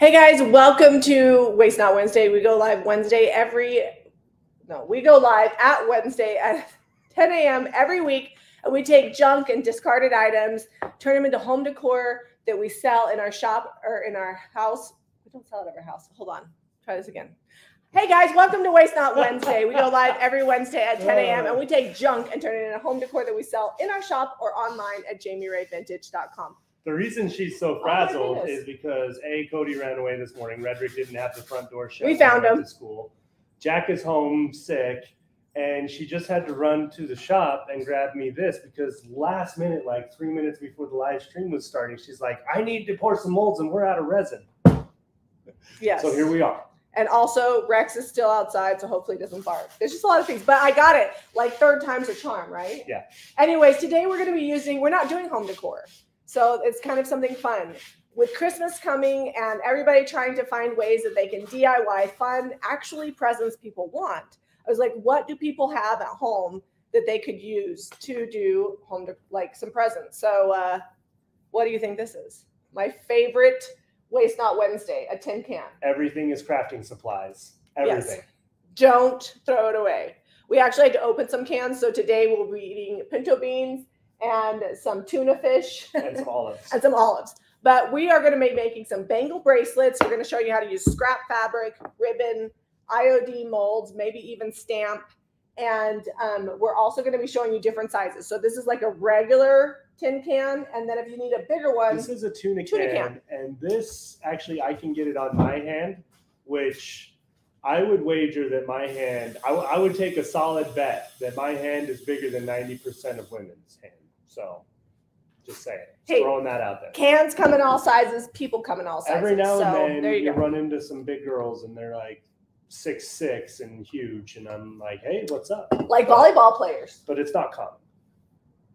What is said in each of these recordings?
Hey guys, welcome to Waste Not Wednesday. We go live Wednesday every, no, we go live at Wednesday at 10 a.m. every week. And we take junk and discarded items, turn them into home decor that we sell in our shop or in our house. We don't sell it at our house. Hold on. Try this again. Hey guys, welcome to Waste Not Wednesday. We go live every Wednesday at 10 a.m. and we take junk and turn it into home decor that we sell in our shop or online at jamirayvintage.com. The reason she's so Oh frazzled goodness. is because A, Cody ran away this morning. Redrick didn't have the front door shut. We found him. To school. Jack is home sick, and she just had to run to the shop and grab me this because last minute, like three minutes before the live stream was starting, she's like, "I need to pour some molds, and we're out of resin." Yes. So here we are. And also, Rex is still outside, so hopefully he doesn't bark. There's just a lot of things, but I got it. Like third time's a charm, right? Yeah. Anyways, today we're going to be using. We're not doing home decor, so it's kind of something fun. With Christmas coming and everybody trying to find ways that they can DIY fun, actually presents people want. I was like, what do people have at home that they could use to do home de- like some presents? So, uh, what do you think this is? My favorite Waste Not Wednesday, a tin can. Everything is crafting supplies. Yes. Everything. don't throw it away. We actually had to open some cans, so today we'll be eating pinto beans and some tuna fish And some olives. and some olives. But we are going to be making some bangle bracelets. We're going to show you how to use scrap fabric, ribbon, IOD molds, maybe even stamp. And um, we're also going to be showing you different sizes. So this is like a regular tin can, and then if you need a bigger one, This is a tuna, Tuna can, can. and this actually I can get it on my hand, which I would wager that my hand. I, w- I would take a solid bet that my hand is bigger than ninety percent of women's hand. So, just saying, just Hey, throwing that out there. cans come in all sizes, people come in all sizes. Every now so and then you, you go. run into some big girls, and they're like six six and huge, and I'm like, hey, what's up? Like volleyball players. But it's not common.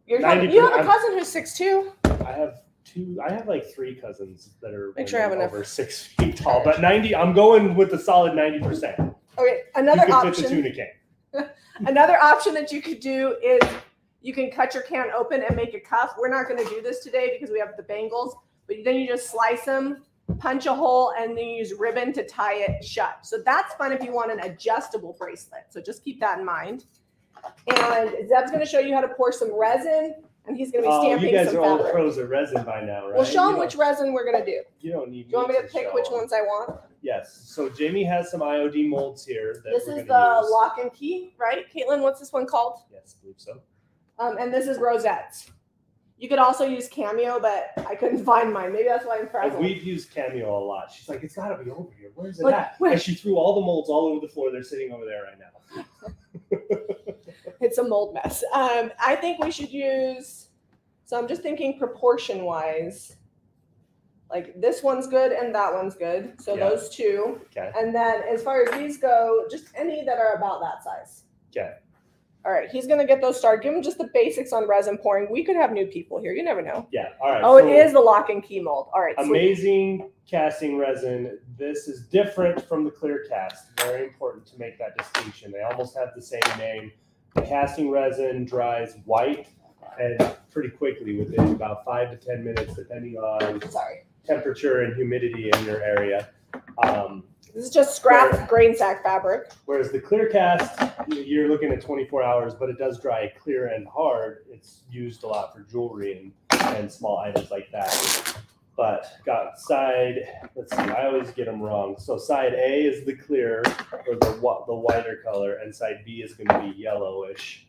You're talking, 90 you have a I'm- cousin who's six two. I have two. I have like three cousins that are Make sure I have women enough over six feet tall. But ninety, I'm going with the solid ninety percent. Okay, You another can fit the option. tuna can. Another option that you could do is you can cut your can open and make a cuff. We're not going to do this today because we have the bangles, but then you just slice them, punch a hole, and then you use ribbon to tie it shut. So that's fun if you want an adjustable bracelet. So just keep that in mind. And Zeb's going to show you how to pour some resin, and he's going to be oh, stamping Oh, stamping you guys some are all fabric. pros at resin by now, right? We'll show him which resin we're going to do. You don't need. Do you want me to pick show which ones I want? Yes. So Jami has some IOD molds here. That This is the use. lock and key, right? Caitlin, what's this one called? Yes, I believe so. Um, and this is rosettes. You could also use Cameo, but I couldn't find mine. Maybe that's why I'm frazzled. we've used Cameo a lot. She's like, it's got to be over here. Where's it Like, at? where- And she threw all the molds all over the floor. They're sitting over there right now. It's a mold mess. Um, I think we should use. So I'm just thinking proportion wise. Like this one's good and that one's good. So Yeah. those two. Okay. And then as far as these go, just any that are about that size. Okay. All right, he's gonna get those started. Give him just the basics on resin pouring. We could have new people here. You never know. Yeah. All right. Oh, so it is the lock and key mold. All right. sweet. Amazing casting resin. This is different from the clear cast. Very important to make that distinction. They almost have the same name. The casting resin dries white and pretty quickly within about five to 10 minutes, depending on Sorry. temperature and humidity in your area. Um, This is just scrap grain sack fabric. whereas the clear cast, you- you're looking at 24 hours, but it does dry clear and hard. It's used a lot for jewelry and, and small items like that. But got side, let's see, I always get them wrong. So side A is the clear or the whi- the whiter color, and side B is going to be yellowish.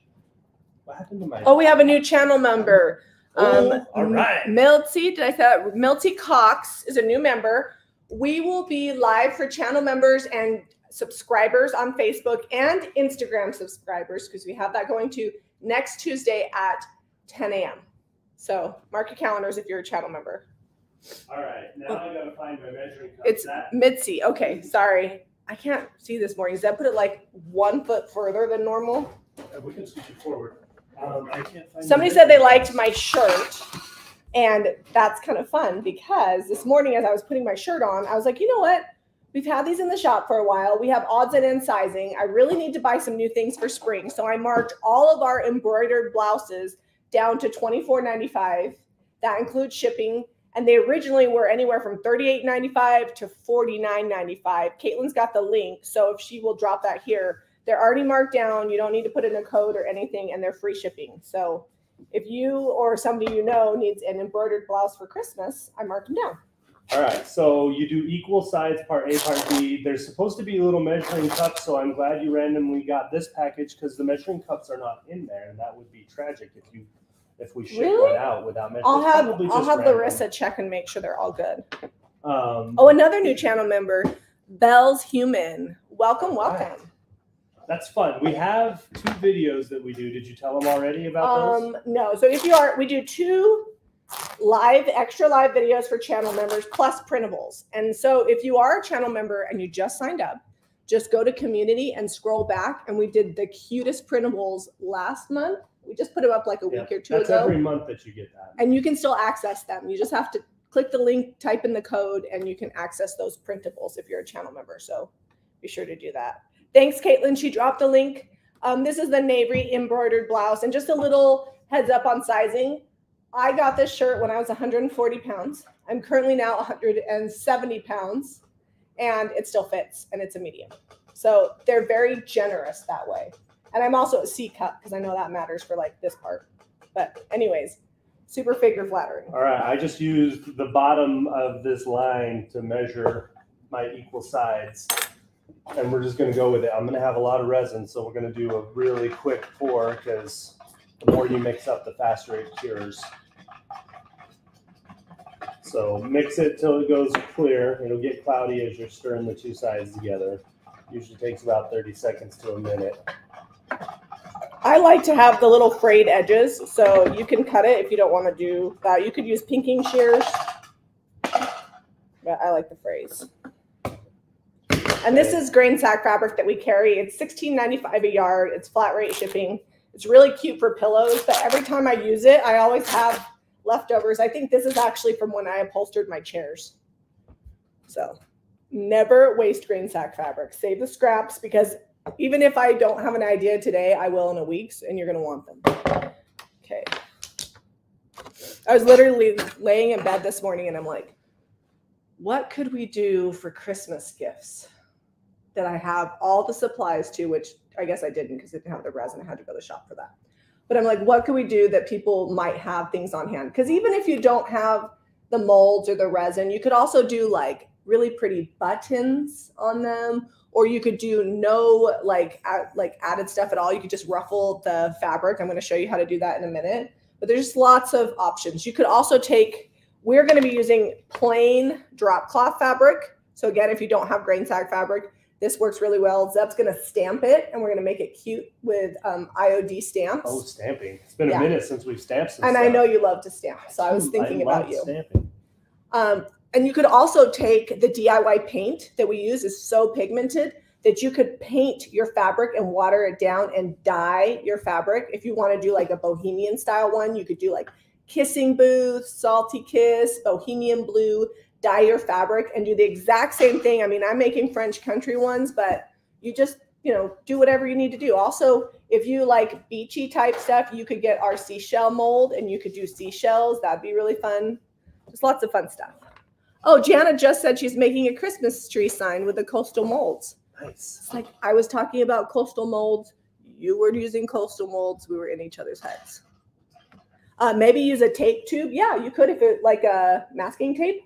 What happened to my? Oh, we have a new channel member. Um, Oh, all right. Milty, did I say that? Milty Cox is a new member. We will be live for channel members and subscribers on Facebook and Instagram subscribers because we have that going to next Tuesday at 10 a.m. So mark your calendars if you're a channel member. All right, now I gotta find my measuring cup. It's That- Mitzi. Okay, sorry. I can't see this morning. Zeb put it like one foot further than normal. uh, we can switch it forward. Um, I can't find. Somebody said they liked my shirt. And that's kind of fun because this morning, as I was putting my shirt on, I was like, you know what? We've had these in the shop for a while. We have odds and end sizing. I really need to buy some new things for spring. So I marked all of our embroidered blouses down to $24.95. That includes shipping. and they originally were anywhere from $38.95 to $49.95. Caitlin's got the link, so if she will drop that here, they're already marked down. You don't need to put in a code or anything, and they're free shipping. So if you or somebody you know needs an embroidered blouse for Christmas, I mark them down. All right, so you do equal sides, part A, part B. There's supposed to be a little measuring cup, so I'm glad you randomly got this package because the measuring cups are not in there, and that would be tragic if you if we ship Really? one out without measuring. I'll have I'll have random. Larissa check and make sure they're all good. Um, Oh, another new channel member, Bell's Human. Welcome, welcome. That's fun. We have two videos that we do. Did you tell them already about those? Um, no. So if you are, we do two live, extra live videos for channel members plus printables. And so if you are a channel member and you just signed up, just go to community and scroll back. And we did the cutest printables last month. We just put them up like a Yeah, week or two That's ago. every month that you get that. and you can still access them. You just have to click the link, type in the code, and you can access those printables if you're a channel member. So be sure to do that. Thanks, Caitlin. She dropped the link. Um, this is the navy embroidered blouse, and just a little heads up on sizing. I got this shirt when I was 140 pounds. I'm currently now 170 pounds, and it still fits, and it's a medium. So they're very generous that way. And I'm also a C cup because I know that matters for like this part. But anyways, super figure flattering. All right, I just used the bottom of this line to measure my equal sides. And we're just gonna go with it. I'm gonna have a lot of resin, so we're gonna do a really quick pour because the more you mix up, the faster it cures. So mix it till it goes clear. It'll get cloudy as you're stirring the two sides together. Usually takes about 30 seconds to a minute. I like to have the little frayed edges, so you can cut it if you don't want to do that. You could use pinking shears, but I like the frays. And this is grain sack fabric that we carry. It's $16.95 a yard. It's flat rate shipping. It's really cute for pillows, but every time I use it, I always have leftovers. I think this is actually from when I upholstered my chairs. So never waste grain sack fabric. Save the scraps because even if I don't have an idea today, I will in a week's and you're going to want them. Okay. I was literally laying in bed this morning and I'm like, what could we do for Christmas gifts that I have all the supplies to, which I guess I didn't because I didn't have the resin. I had to go to the shop for that. But I'm like, what could we do that people might have things on hand? Because even if you don't have the molds or the resin, you could also do like really pretty buttons on them or you could do no like add, like added stuff at all. You could just ruffle the fabric. I'm going to show you how to do that in a minute. But there's just lots of options. You could also take. We're going to be using plain drop cloth fabric. So again, if you don't have grain sack fabric, this works really well. Zeb's going to stamp it, and we're going to make it cute with um, IOD stamps. Oh, stamping. It's been Yeah. a minute since we've stamped and I know you love to stamp, so I was thinking about love you. Stamping. Um, and you could also take the DIY paint that we use is so pigmented that you could paint your fabric and water it down and dye your fabric. If you want to do like a bohemian style one, you could do like kissing booth, salty kiss, bohemian blue, dye your fabric and do the exact same thing. I mean, I'm making French country ones, but you just, you know, do whatever you need to do. Also, if you like beachy type stuff, you could get our seashell mold and you could do seashells. That'd be really fun. Just lots of fun stuff. Oh, Jana just said she's making a Christmas tree sign with the coastal molds. Nice. It's like I was talking about coastal molds. You were using coastal molds. We were in each other's heads. Uh, maybe use a tape tube. Yeah, you could if it like a masking tape.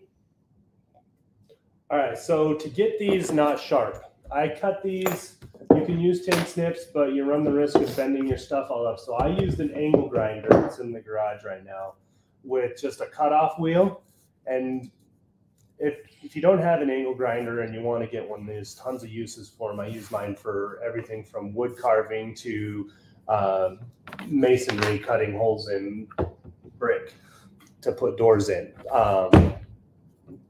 All right, so to get these not sharp, I cut these. You can use tin snips, but you run the risk of bending your stuff all up. So I used an angle grinder. It's in the garage right now with just a cutoff wheel. And if if you don't have an angle grinder and you want to get one, there's tons of uses for them. I use mine for everything from wood carving to um, masonry, cutting holes in brick to put doors in. Um,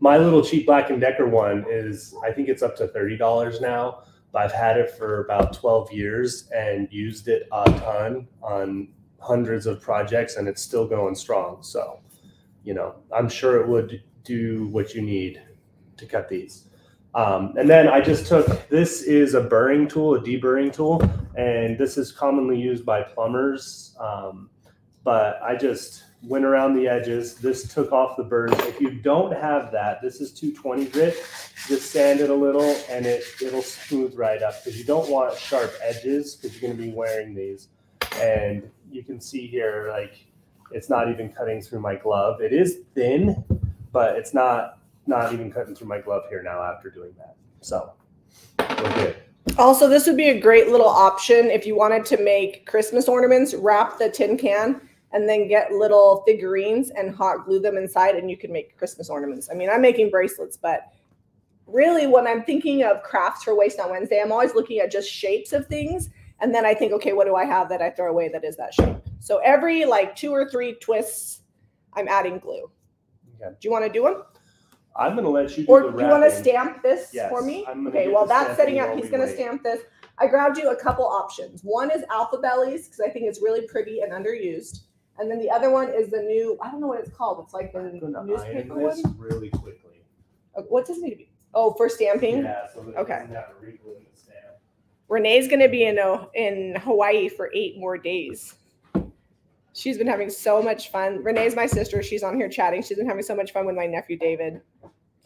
my little cheap Black and Decker one is I think it's up to thirty dollars now. But I've had it for about twelve years and used it a ton on hundreds of projects, and it's still going strong. So, you know, I'm sure it would do what you need to cut these. Um, and then I just took this is a burring tool, a deburring tool, and this is commonly used by plumbers. Um, but I just went around the edges. This took off the burrs. If you don't have that, this is 220 grit. Just sand it a little and it, it'll smooth right up because you don't want sharp edges because you're going to be wearing these. And you can see here, like, it's not even cutting through my glove. It is thin, but it's not not even cutting through my glove here now after doing that. So we're good. Also, this would be a great little option if you wanted to make Christmas ornaments. Wrap the tin can and then get little figurines and hot glue them inside, and you can make Christmas ornaments. I mean, I'm making bracelets, but really, when I'm thinking of crafts for Waste on Wednesday, I'm always looking at just shapes of things. And then I think, okay, what do I have that I throw away that is that shape? So every like two or three twists, I'm adding glue. Okay. Do you want to do one? I'm gonna let you do Or the do you want to stamp this Yes, for me? Okay, well that's setting up. He's gonna stamp this. I grabbed you a couple options. One is Alphabellies because I think it's really pretty and underused. And then the other one is the new, I don't know what it's called. It's like the newspaper one. really quickly. Uh, What does it need to be? Oh, for stamping? Yeah, so Okay. to. Renee's gonna be in uh, in Hawaii for eight more days. She's been having so much fun. Renee's my sister. She's on here chatting. She's been having so much fun with my nephew David.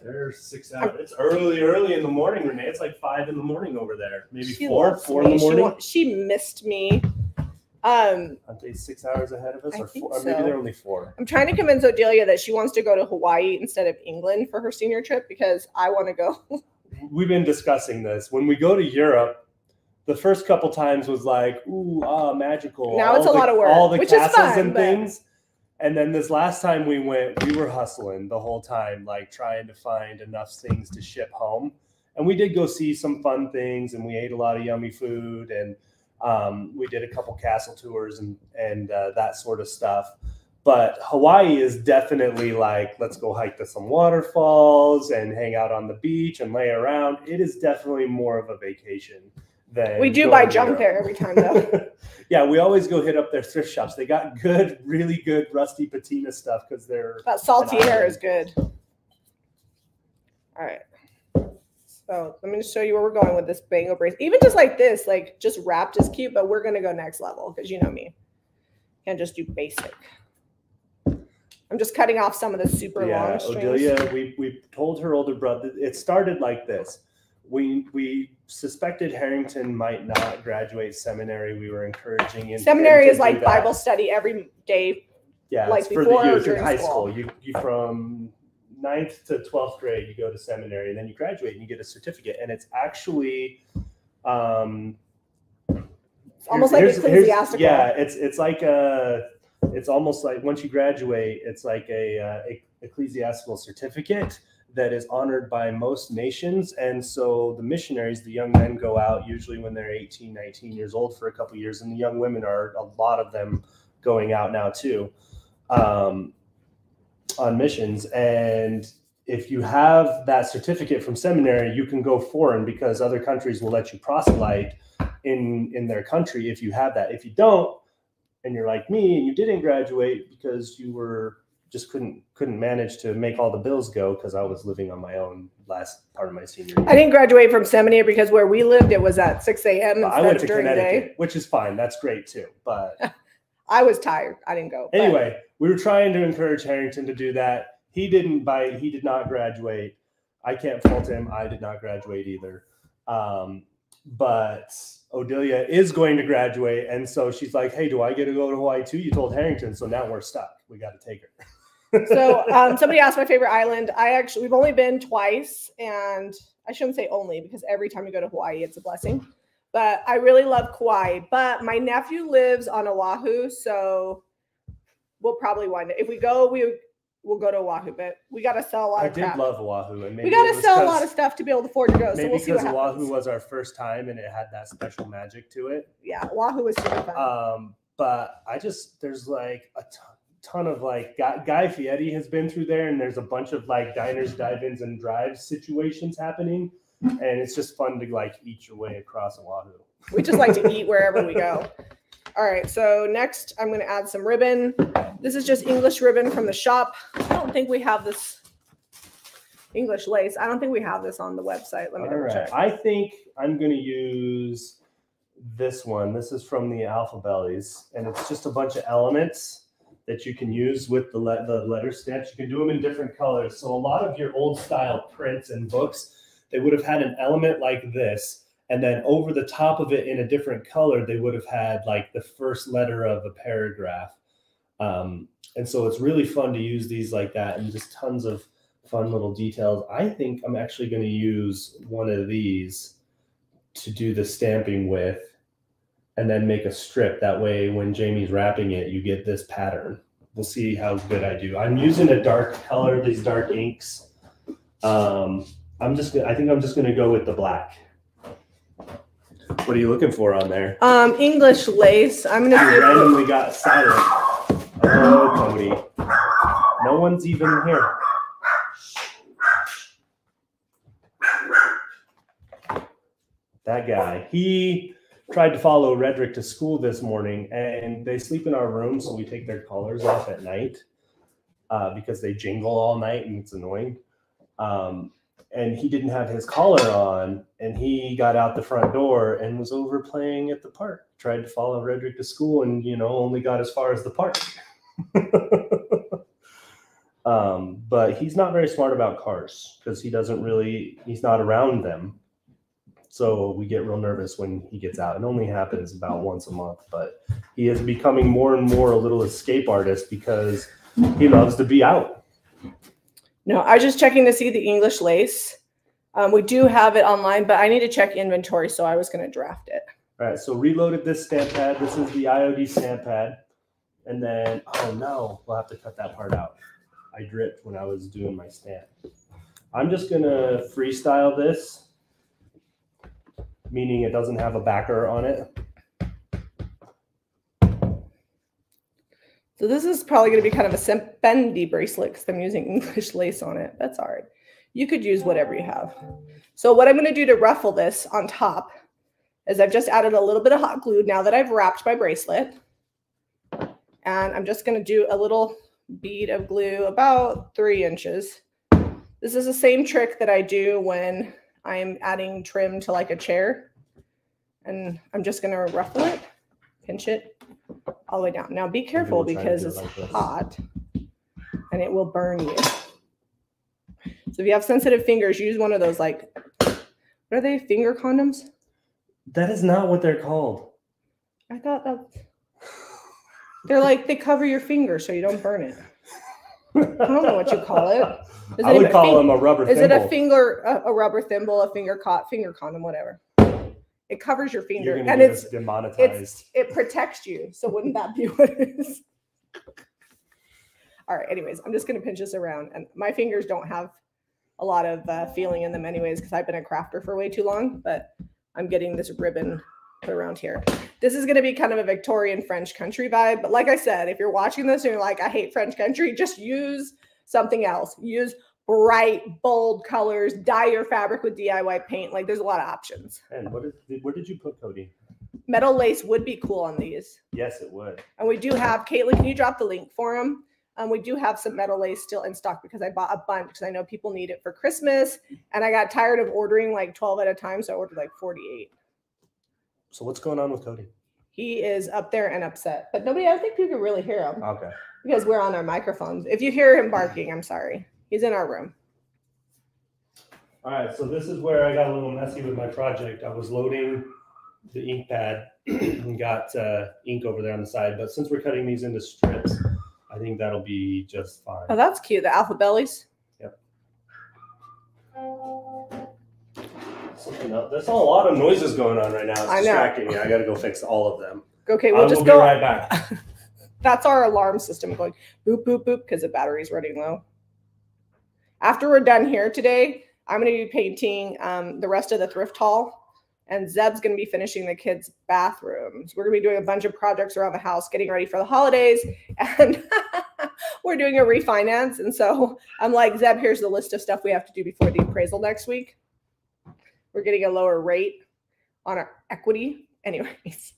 There's six hours. It's early, early in the morning, Renee. It's like five in the morning over there. Maybe She four, loves four in the morning. wa- She, missed me. Um, Aren't they six hours ahead of us, I or think four? Or maybe so. they're only four. I'm trying to convince Odelia that she wants to go to Hawaii instead of England for her senior trip because I want to go. We've been discussing this. When we go to Europe, the first couple times was like, ooh, ah, magical. Now it's a the- lot of work, all the which castles fun, and but- things. And then this last time we went, we were hustling the whole time, like trying to find enough things to ship home. And we did go see some fun things, and we ate a lot of yummy food, and um, we did a couple castle tours and and uh, that sort of stuff. But Hawaii is definitely like, let's go hike to some waterfalls and hang out on the beach and lay around. It is definitely more of a vacation than We do buy junk Europe. there every time though. yeah, we always go hit up their thrift shops. They got good, really good rusty patina stuff because they're that salty island. is good. All right. So let me just show you where we're going with this bangle bracelet. Even just like this, like just wrapped is cute, but we're gonna go next level because you know me. Can't just do basic. I'm just cutting off some of the super yeah. long strings. Odelia, we we told her older brother. It started like this. We we suspected Harrington might not graduate seminary. We were encouraging him. Seminary him is like that. Bible study every day. Yeah, like for before the youth in high school? school. You you from ninth to twelfth grade, you go to seminary, and then you graduate and you get a certificate, and it's actually. Um, It's almost like ecclesiastical. Yeah, it's it's like a, it's almost like once you graduate, it's like a, uh, e- ecclesiastical certificate that is honored by most nations. And so the missionaries, the young men go out usually when they're 18, 19 years old for a couple years, and the young women are a lot of them going out now too um, on missions. And if you have that certificate from seminary, you can go foreign because other countries will let you proselyte in in their country if you have that. If you don't, and you're like me and you didn't graduate because you were just couldn't couldn't manage to make all the bills go because I was living on my own last part of my senior year. I didn't graduate from seminary because where we lived, it was at 6 a.m. I went to. Connecticut, which is fine. That's great too. But I was tired. I didn't go. But anyway, we were trying to encourage Harrington to do that. He didn't buy. He did not graduate. I can't fault him. I did not graduate either. Um, but Odelia is going to graduate, and so she's like, "Hey, do I get to go to Hawaii too?" You told Harrington, so now we're stuck. We got to take her. so um, somebody asked my favorite island. I actually we've only been twice, and I shouldn't say only because every time you go to Hawaii, it's a blessing. But I really love Kauai. But my nephew lives on Oahu, so we'll probably wind it. If we go, we we'll go to Oahu. But we got to sell a lot I of did crap. love Oahu, and maybe we got to sell a lot of stuff to be able to afford to go. So Maybe we'll see what because Oahu was our first time and it had that special magic to it. yeah, Oahu was super fun. Um, but I just there's like a ton, ton of like Guy, Guy Fieri has been through there, and there's a bunch of like diners, dive-ins, and drives situations happening, and it's just fun to like eat your way across Oahu. We just like to eat wherever we go. All right, so next I'm going to add some ribbon. This is just English ribbon from the shop. I don't think we have this English lace. I don't think we have this on the website. Let me All right, check. I think I'm gonna use this one. This is from the Alphabellies, and it's just a bunch of elements that you can use with the le- the letter stamps. You can do them in different colors. So a lot of your old style prints and books, they would have had an element like this, and then over the top of it in a different color, they would have had like the first letter of a paragraph. Um, and so it's really fun to use these like that, and just tons of fun little details. I think I'm actually going to use one of these to do the stamping with and then make a strip. That way, when Jami's wrapping it, you get this pattern. We'll see how good I do. I'm using a dark color, these dark inks. Um, I'm just, I think I'm just going to go with the black. What are you looking for on there? Um, English lace. I'm gonna see randomly got silent. Oh, Cody. No one's even here. That guy. He tried to follow Redrick to school this morning, and they sleep in our room, so we take their collars off at night uh, because they jingle all night and it's annoying. Um, and he didn't have his collar on, and he got out the front door and was over playing at the park. Tried to follow Redrick to school, and you know only got as far as the park. um, but he's not very smart about cars because he doesn't really he's not around them. So we get real nervous when he gets out. It only happens about once a month, but he is becoming more and more a little escape artist because he loves to be out. No, I was just checking to see the English lace. Um, we do have it online, but I need to check inventory, so I was going to draft it. All right, so reloaded this stamp pad. This is the IOD stamp pad. And then, oh no, we'll have to cut that part out. I dripped when I was doing my stamp. I'm just gonna freestyle this, meaning it doesn't have a backer on it. So this is probably going to be kind of a bendy bracelet because I'm using English lace on it. That's all right. You could use whatever you have. So what I'm going to do to ruffle this on top is I've just added a little bit of hot glue now that I've wrapped my bracelet. And I'm just going to do a little bead of glue about three inches. This is the same trick that I do when I'm adding trim to like a chair. And I'm just going to ruffle it, pinch it all the way down. Now be careful we'll try to because it's like hot and it will burn you. So if you have sensitive fingers, use one of those like what are they? Finger condoms? That is not what they're called. I thought that they're like they cover your finger so you don't burn it. I don't know what you call it. Is I it would a call them a rubber Is it a finger, a, a rubber thimble, a finger caught, finger condom, whatever? It covers your finger and it's demonetized. it protects you. So wouldn't that be what it is? All right. Anyways, I'm just gonna pinch this around, and my fingers don't have a lot of uh, feeling in them, anyways, because I've been a crafter for way too long. But I'm getting this ribbon put around here. This is gonna be kind of a Victorian French country vibe. But like I said, if you're watching this and you're like, I hate French country, just use something else. Use bright, bold colors. Dye your fabric with DIY paint. Like there's a lot of options. and what is, where did you put Cody? Metal lace would be cool on these. Yes, it would. And we do have, Caitlin, can you drop the link for them? Um, we do have some metal lace still in stock because I bought a bunch because I know people need it for Christmas. And I got tired of ordering like 12 at a time. So I ordered like 48. So what's going on with Cody? He is up there and upset, but nobody, I don't think people can really hear him Okay. Because we're on our microphones. If you hear him barking, I'm sorry. He's in our room. All right, so this is where I got a little messy with my project. I was loading the ink pad and got uh, ink over there on the side, but since we're cutting these into strips, I think that'll be just fine. Oh, that's cute. The Alphabellies. Something else. There's a lot of noises going on right now. It's I know. distracting me. I got to go fix all of them. Okay, we'll will just be go. right back. That's our alarm system going boop, boop, boop because the battery's running low. After we're done here today, I'm going to be painting um, the rest of the thrift hall, and Zeb's going to be finishing the kids' bathrooms. We're going to be doing a bunch of projects around the house, getting ready for the holidays, and we're doing a refinance. And so I'm like, Zeb, here's the list of stuff we have to do before the appraisal next week. We're getting a lower rate on our equity. Anyways.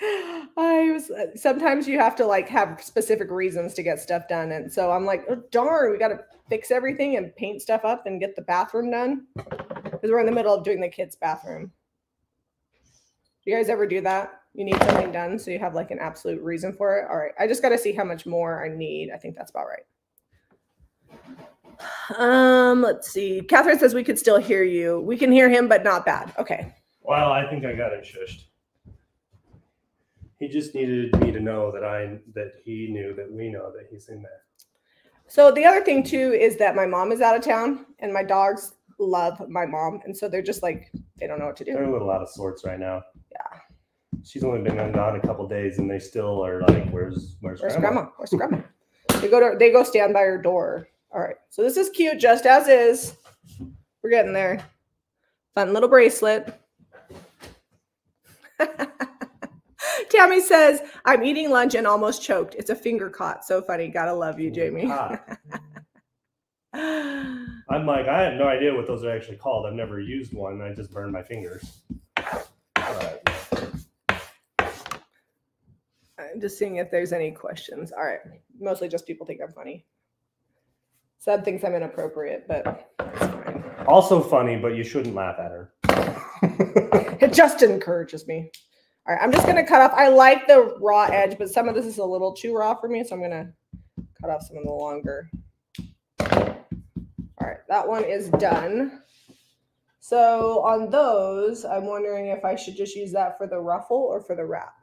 I was uh, sometimes you have to like have specific reasons to get stuff done. And so I'm like, oh, darn, we got to fix everything and paint stuff up and get the bathroom done because we're in the middle of doing the kids' bathroom. Do you guys ever do that? You need something done, so you have like an absolute reason for it. All right. I just got to see how much more I need. I think that's about right. Um, let's see. Catherine says we could still hear you. We can hear him, but not bad. Okay. Well, I think I got it shushed. He just needed me to know that I that he knew that we know that he's in there. So the other thing too is that my mom is out of town and my dogs love my mom. And so they're just like, they don't know what to do. They're a little out of sorts right now. Yeah. She's only been gone a couple days, and they still are like, "Where's Where's, Where's grandma?" grandma? Where's grandma? They go to they go stand by her door. All right. So this is cute, just as is. We're getting there. Fun little bracelet. Tammy says, I'm eating lunch and almost choked. It's a finger caught. So funny. Gotta love you, Jami. I'm like, I have no idea what those are actually called. I've never used one. I just burned my fingers. I'm just seeing if there's any questions. All right. Mostly just people think I'm funny. Zeb thinks I'm inappropriate, but fine. also funny, but you shouldn't laugh at her. It just encourages me. All right, I'm just gonna cut off. I like the raw edge, but some of this is a little too raw for me, so I'm gonna cut off some of the longer. All right, that one is done. So on those, I'm wondering if I should just use that for the ruffle or for the wrap.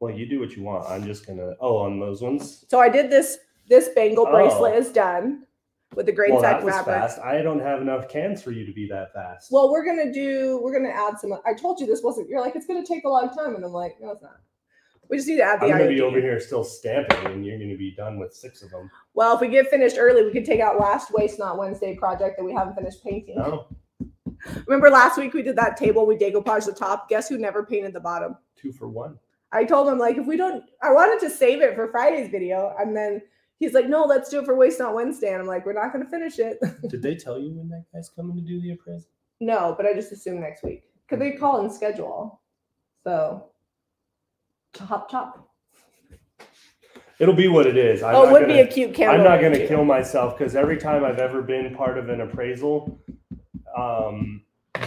well, you do what you want. I'm just gonna. Oh, on those ones. So I did this. This bangle oh. bracelet Oh. is done with the great Well, sack that was fabric. fast. I don't have enough cans for you to be that fast. Well, we're gonna do. We're gonna add some. I told you this wasn't. You're like, it's gonna take a long time, and I'm like, no, it's not. We just need to add the I'm gonna be over here still stamping, and you're gonna be done with six of them. Well, if we get finished early, we could take out last waste not Wednesday project that we haven't finished painting. No, Remember last week we did that table, we decoupaged the top. Guess who never painted the bottom? two for one. I told him like if we don't, I wanted to save it for Friday's video, and then he's like, no, let's do it for waste not Wednesday, and I'm like, we're not gonna finish it. Did they tell you when that guy's coming to do the appraisal? no, but I just assume next week because they call and schedule. So chop chop. It'll be what it is. I'm oh, it would gonna, be a cute candle. I'm not gonna kill myself because every time I've ever been part of an appraisal, um,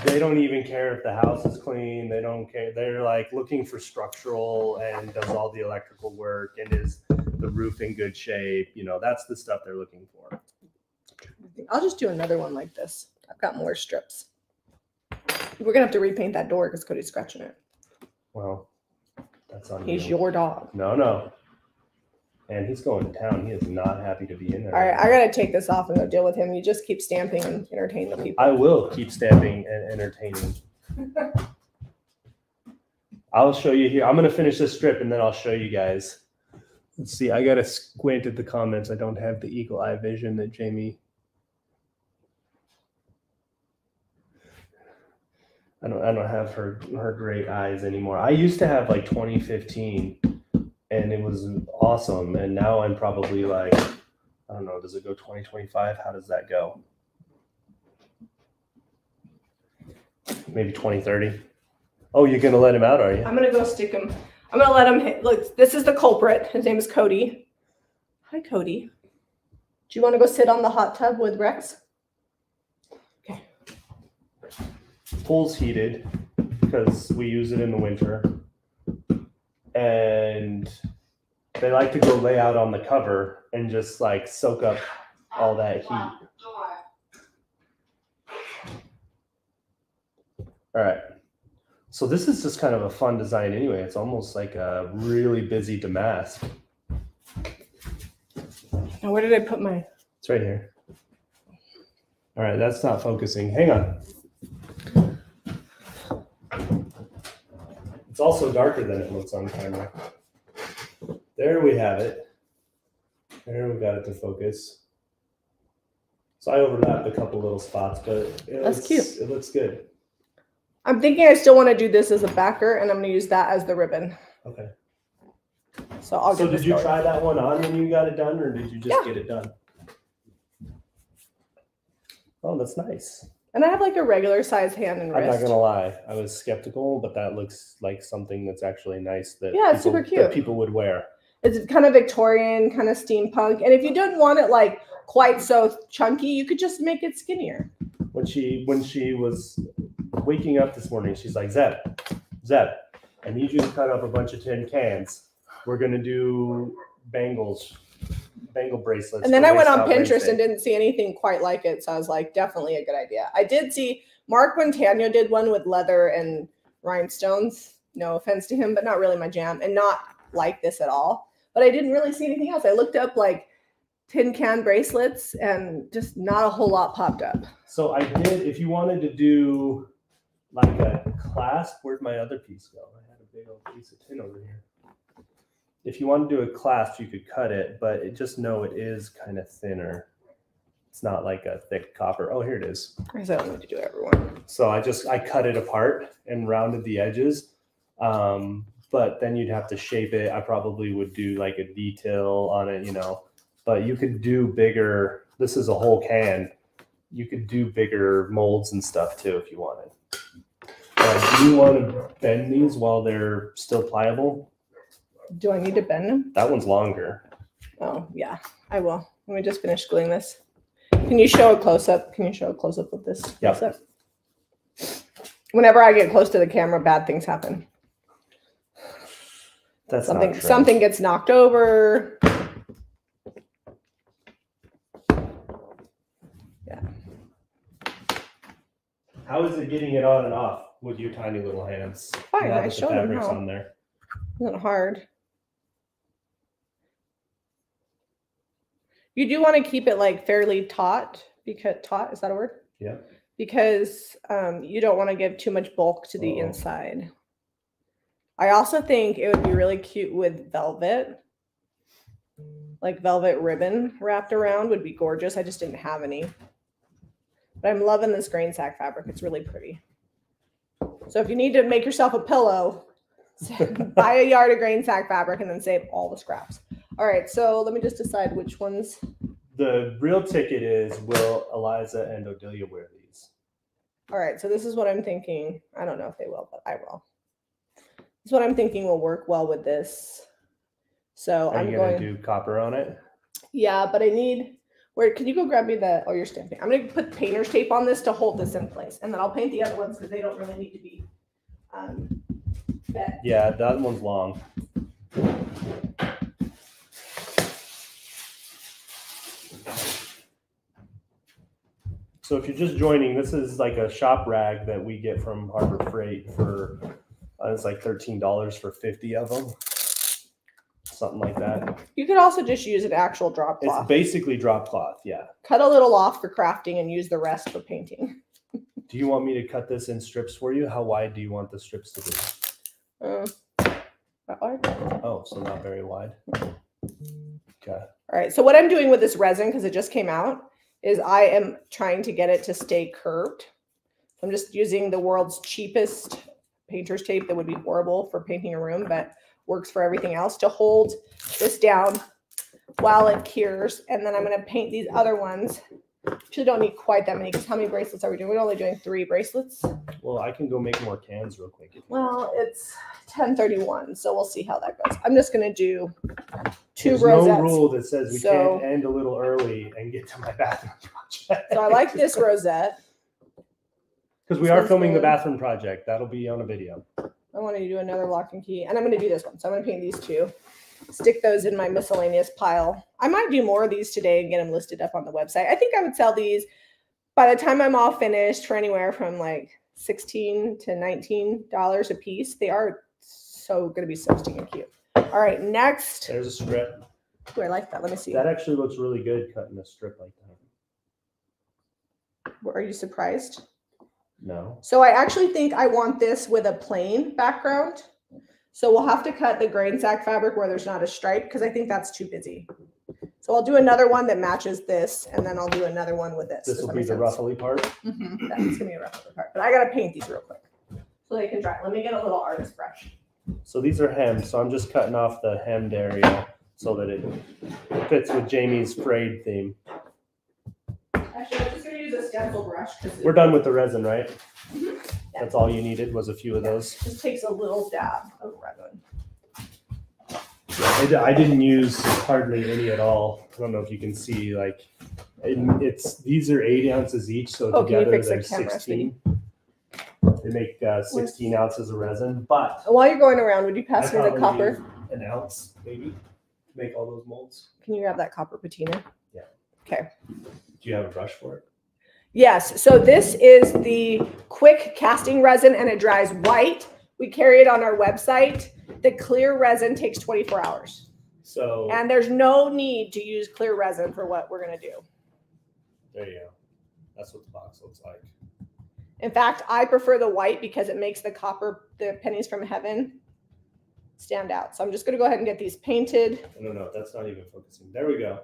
they don't even care if the house is clean. They don't care. They're like looking for structural and does all the electrical work and is the roof in good shape. You know, that's the stuff they're looking for. I'll just do another one like this. I've got more strips. We're gonna have to repaint that door because Cody's scratching it. Well, that's on He's you. your dog. No, no. And he's going to town. He is not happy to be in there. All right, I gotta take this off and go deal with him. You just keep stamping and entertain the people. I will keep stamping and entertaining. I'll show you here. I'm gonna finish this strip and then I'll show you guys. Let's see. I gotta squint at the comments. I don't have the eagle eye vision that Jami. I don't. I don't have her her great eyes anymore. I used to have like 2015, and it was awesome. And now I'm probably like, I don't know. Does it go 2025? How does that go? maybe 2030. Oh, you're gonna let him out, are you? I'm gonna go stick him. I'm gonna let him hit. Look, this is the culprit. His name is Cody. Hi, Cody. Do you want to go sit on the hot tub with Rex? Okay. Pool's heated because we use it in the winter, and they like to go lay out on the cover and just like soak up all that heat. All right. So this is just kind of a fun design anyway. It's almost like a really busy damask. Now, where did I put my? It's right here. All right, that's not focusing. Hang on. Also darker than it looks on camera. There we have it. There we got it to focus. So I overlapped a couple little spots, but it That's looks, cute. It looks good. I'm thinking I still want to do this as a backer, and I'm gonna use that as the ribbon. Okay. So I'll So did you going. try that one on when you got it done, or did you just Yeah. get it done? Oh, that's nice. And I have like a regular size hand and I'm not gonna lie, I was skeptical, but that looks like something that's actually nice that Yeah, people, super cute. that people would wear. It's kind of Victorian, kind of steampunk. And if you didn't want it like quite so chunky, you could just make it skinnier. When she when she was waking up this morning, she's like, Zeb, Zeb, I need you to cut up a bunch of tin cans. We're gonna do bangles, bangle bracelets. And then I went on Pinterest Wednesday. and didn't see anything quite like it. So I was like, definitely a good idea. I did see Mark Montano did one with leather and rhinestones. No offense to him, but not really my jam and not like this at all. But I didn't really see anything else. I looked up like tin can bracelets and just not a whole lot popped up. So I did, if you wanted to do like a clasp, where'd my other piece go? I had a big old piece of tin over here. If you want to do a clasp, you could cut it, but it just know it is kind of thinner. It's not like a thick copper. Oh, here it is. Because I need to do everyone. So I just I cut it apart and rounded the edges. Um, but then you'd have to shape it. I probably would do like a detail on it, you know. But you could do bigger. This is a whole can. You could do bigger molds and stuff too if you wanted. Uh, do you want to bend these while they're still pliable? Do I need to bend them? That one's longer. Oh, yeah, I will. Let me just finish gluing this. Can you show a close up? Can you show a close up of this? Yeah. close-up? Whenever I get close to the camera, bad things happen. That's something not true. something gets knocked over. Yeah. How is it getting it on and off with your tiny little hands? Fine, I that the showed them fabric's how. on there. Isn't hard. You do want to keep it like fairly taut because taut is that a word? Yeah. Because um, you don't want to give too much bulk to the Oh. inside. I also think it would be really cute with velvet. Like velvet ribbon wrapped around would be gorgeous. I just didn't have any. But I'm loving this grain sack fabric. It's really pretty. So if you need to make yourself a pillow, buy a yard of grain sack fabric and then save all the scraps. All right, so let me just decide which ones. The real ticket is will Eliza and Odelia wear these? All right, so this is what I'm thinking. I don't know if they will, but I will. This is what I'm thinking will work well with this. So Are I'm you gonna going. do copper on it? Yeah, but I need. Where can you go grab me the? Oh, you're stamping. I'm gonna put painter's tape on this to hold this in place, and then I'll paint the other ones because they don't really need to be. Um. Yeah, that one's long. So if you're just joining, this is like a shop rag that we get from Harbor Freight for, uh, it's like thirteen dollars for fifty of them. Something like that. You could also just use an actual drop It's basically drop cloth, yeah. Cut a little off for crafting and use the rest for painting. Do you want me to cut this in strips for you? How wide do you want the strips to be? Uh, that wide? Oh, so not very wide. Okay. All right. So what I'm doing with this resin, because it just came out, is I am trying to get it to stay curved. I'm just using the world's cheapest painter's tape that would be horrible for painting a room, but works for everything else to hold this down while it cures. And then I'm going to paint these other ones. Actually, don't need quite that many because how many bracelets are we doing? We're only doing three bracelets. Well, I can go make more cans real quick. Well, it's 1031, so we'll see how that goes. I'm just going to do two There's rosettes. no rule that says we So- can't end a little early and get to my bathroom project. So I like this rosette. because we are filming the bathroom project. That'll be on a video. I want to do another lock and key, and I'm going to do this one. So I'm going to paint these two, stick those in my miscellaneous pile. I might do more of these today and get them listed up on the website. I think I would sell these by the time I'm all finished for anywhere from like 16 to 19 dollars a piece. They are so going to be so stinking cute. All right, next. There's a strip. Ooh, I like that. Let me see. That actually looks really good cutting a strip like that. Are you surprised? No. So I actually think I want this with a plain background. So we'll have to cut the grain sack fabric where there's not a stripe because I think that's too busy. So I'll do another one that matches this, and then I'll do another one with this. This Does will be the sense? ruffly part. Mhm, That's gonna be a rough part, but I gotta paint these real quick so they can dry. Let me get a little artist brush. So these are hemmed. So I'm just cutting off the hemmed area so that it fits with Jami's frayed theme. Actually, I'm just gonna use a stencil brush because We're done with the resin, right? Mhm. That's all you needed was a few of those. Just takes a little dab of resin. I, I didn't use hardly any at all. I don't know if you can see, like, it- it's, these are eight ounces each, so Oh, together they're camera, sixteen. They make uh, 16 ounces of resin, but While you're going around, would you I pass me the copper? an ounce maybe to make all those molds. Can you grab that copper patina? Yeah. Okay. Do you have a brush for it? Yes. So this is the quick casting resin and it dries white. We carry it on our website. The clear resin takes 24 hours. So And there's no need to use clear resin for what we're going to do. there you go. That's what the box looks like. In fact, I prefer the white because it makes the copper, the pennies from heaven, stand out. So I'm just going to go ahead and get these painted. No, no, that's not even focusing. There we go.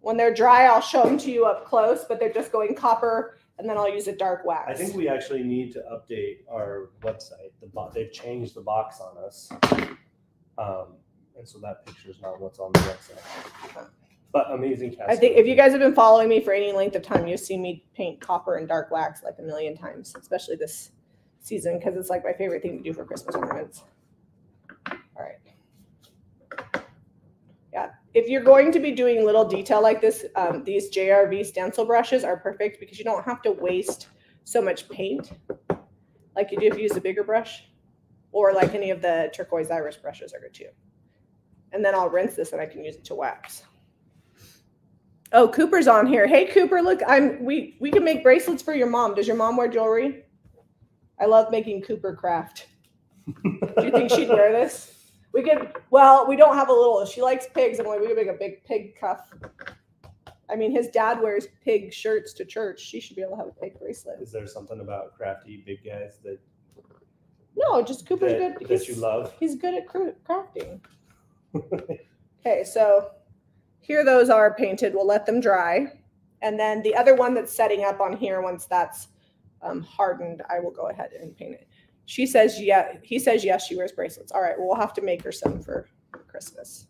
When they're dry, I'll show them to you up close, but they're just going copper and then I'll use a dark wax. I think we actually need to update our website. The bo- they've changed the box on us, um, and so that picture is not what's on the website. But amazing casting. I think if you guys have been following me for any length of time, you've seen me paint copper and dark wax like a million times, especially this season because it's like my favorite thing to do for Christmas ornaments. All right. Yeah, if you're going to be doing little detail like this, um, these JRV stencil brushes are perfect because you don't have to waste so much paint like you do if you use a bigger brush, or like any of the turquoise iris brushes are good too. And then I'll rinse this and I can use it to wax. Oh, Cooper's on here. Hey, Cooper, look, I'm we we can make bracelets for your mom. Does your mom wear jewelry? I love making Cooper craft. Do you think she'd wear this? We could. Well, we don't have a little. She likes pigs. I'm like, we could make a big pig cuff. I mean, his dad wears pig shirts to church. She should be able to have a pig bracelet. Is there something about crafty big guys that No, just Cooper's that, good. that He's, you love? he's good at crafting. Okay, so here those are painted. We'll let them dry. And then the other one that's setting up on here, once that's um, hardened, I will go ahead and paint it. She says, yeah, he says, yes, she wears bracelets. All right, well, we'll have to make her some for Christmas.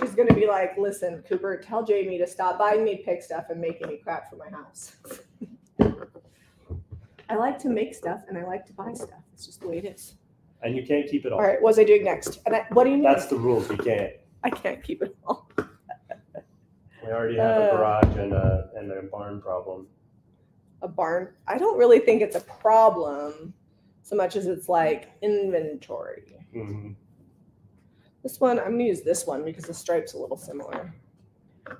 She's going to be like, listen, Cooper, tell Jami to stop buying me pig stuff and making me crap for my house. I like to make stuff and I like to buy stuff. It's just the way it is. And you can't keep it all. All right, what was I doing next? And I, what do you mean? That's the rules. You can't. I can't keep it all. We already have a Uh. garage and a and a barn problem. A barn. I don't really think it's a problem so much as it's like inventory. hmm This one, I'm gonna use this one because the stripe's a little similar.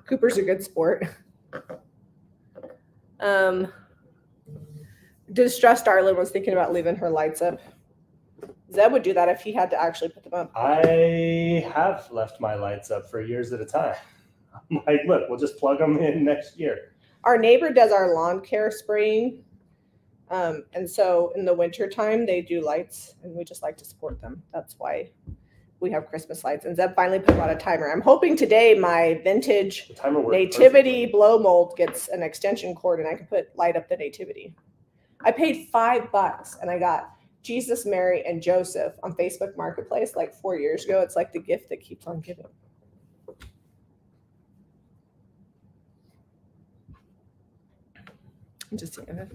Cooper's a good sport. Um, distressed Darlin was thinking about leaving her lights up. Zeb would do that if he had to actually put them up. I have left my lights up for years at a time. I'm like, look, we'll just plug them in next year. Our neighbor does our lawn care spraying. Um, and so in the winter time, they do lights and we just like to support them. That's why we have Christmas lights. And Zeb finally put on a timer. I'm hoping today my vintage The timer works nativity perfectly. blow mold gets an extension cord and I can put light up the nativity. I paid five bucks and I got Jesus, Mary, and Joseph on Facebook Marketplace like four years ago. It's like the gift that keeps on giving. I'm just saying.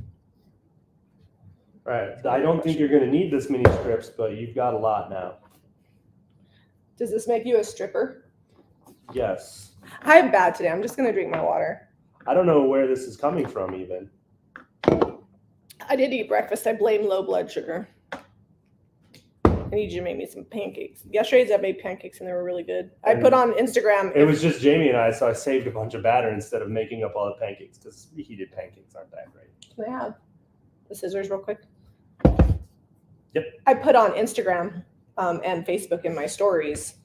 Right. I don't think you're going to need this many strips, but you've got a lot now. Does this make you a stripper? Yes. I'm bad today. I'm just gonna drink my water. I don't know where this is coming from, even. I did eat breakfast. I blame low blood sugar. I need you to make me some pancakes. Yesterday, I made pancakes and they were really good. I put on Instagram. It was just Jami and I, so I saved a bunch of batter instead of making up all the pancakes because heated pancakes aren't that great. Can I have the scissors real quick? Yep. I put on Instagram um, and Facebook in my stories.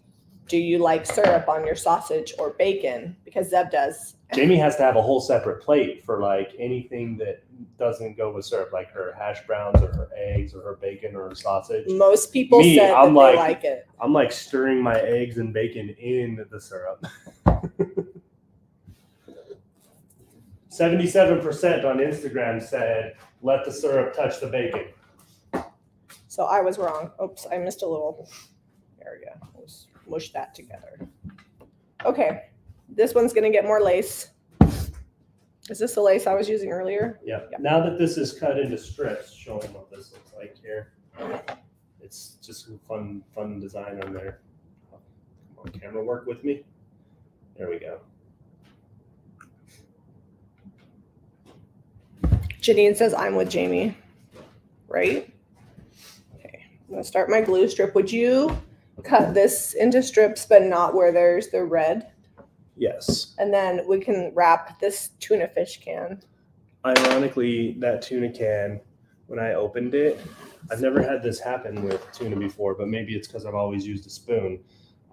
Do you like syrup on your sausage or bacon? Because Zeb does. Jami has to have a whole separate plate for like anything that doesn't go with syrup, like her hash browns or her eggs or her bacon or her sausage. Most people Me, said I'm like- they like it. I'm like stirring my eggs and bacon in the syrup. 77% on Instagram said, let the syrup touch the bacon. So I was wrong. Oops, I missed a little. There we go. Mush that together. Okay, this one's gonna get more lace. Is this the lace I was using earlier? Yeah. Yeah. Now that this is cut into strips, show them what this looks like here. It's just some fun, fun design on there. Come on, camera work with me. There we go. Janine says I'm with Jami. Right? Okay. I'm gonna start my glue strip. Would you cut this into strips but not where there's the red? Yes. And then we can wrap this tuna fish can. Ironically, that tuna can, when I opened it, I've never had this happen with tuna before, but maybe it's because I've always used a spoon.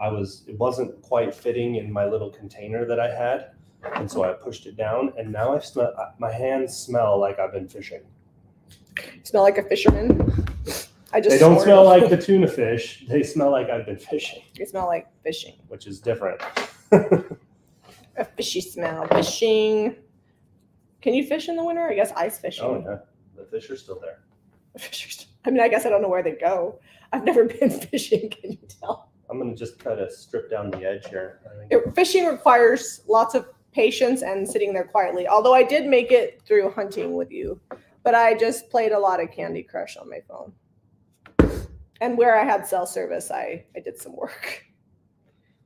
I was it wasn't quite fitting in my little container that I had, and so I pushed it down, and now I smell my hands smell like I've been fishing. Smell like a fisherman. I just They don't smell like the tuna fish; they smell like I've been fishing, they smell like fishing. which is different. A fishy smell. Fishing. Can you fish in the winter? I guess ice fishing. Oh yeah, the fish are still there. Fishers- I mean, I guess I don't know where they go. I've never been fishing. Can you tell? I'm gonna just kind of strip down the edge here. It- fishing requires lots of patience and sitting there quietly. Although I did make it through hunting with you, but I just played a lot of Candy Crush on my phone. And where I had cell service, I I did some work.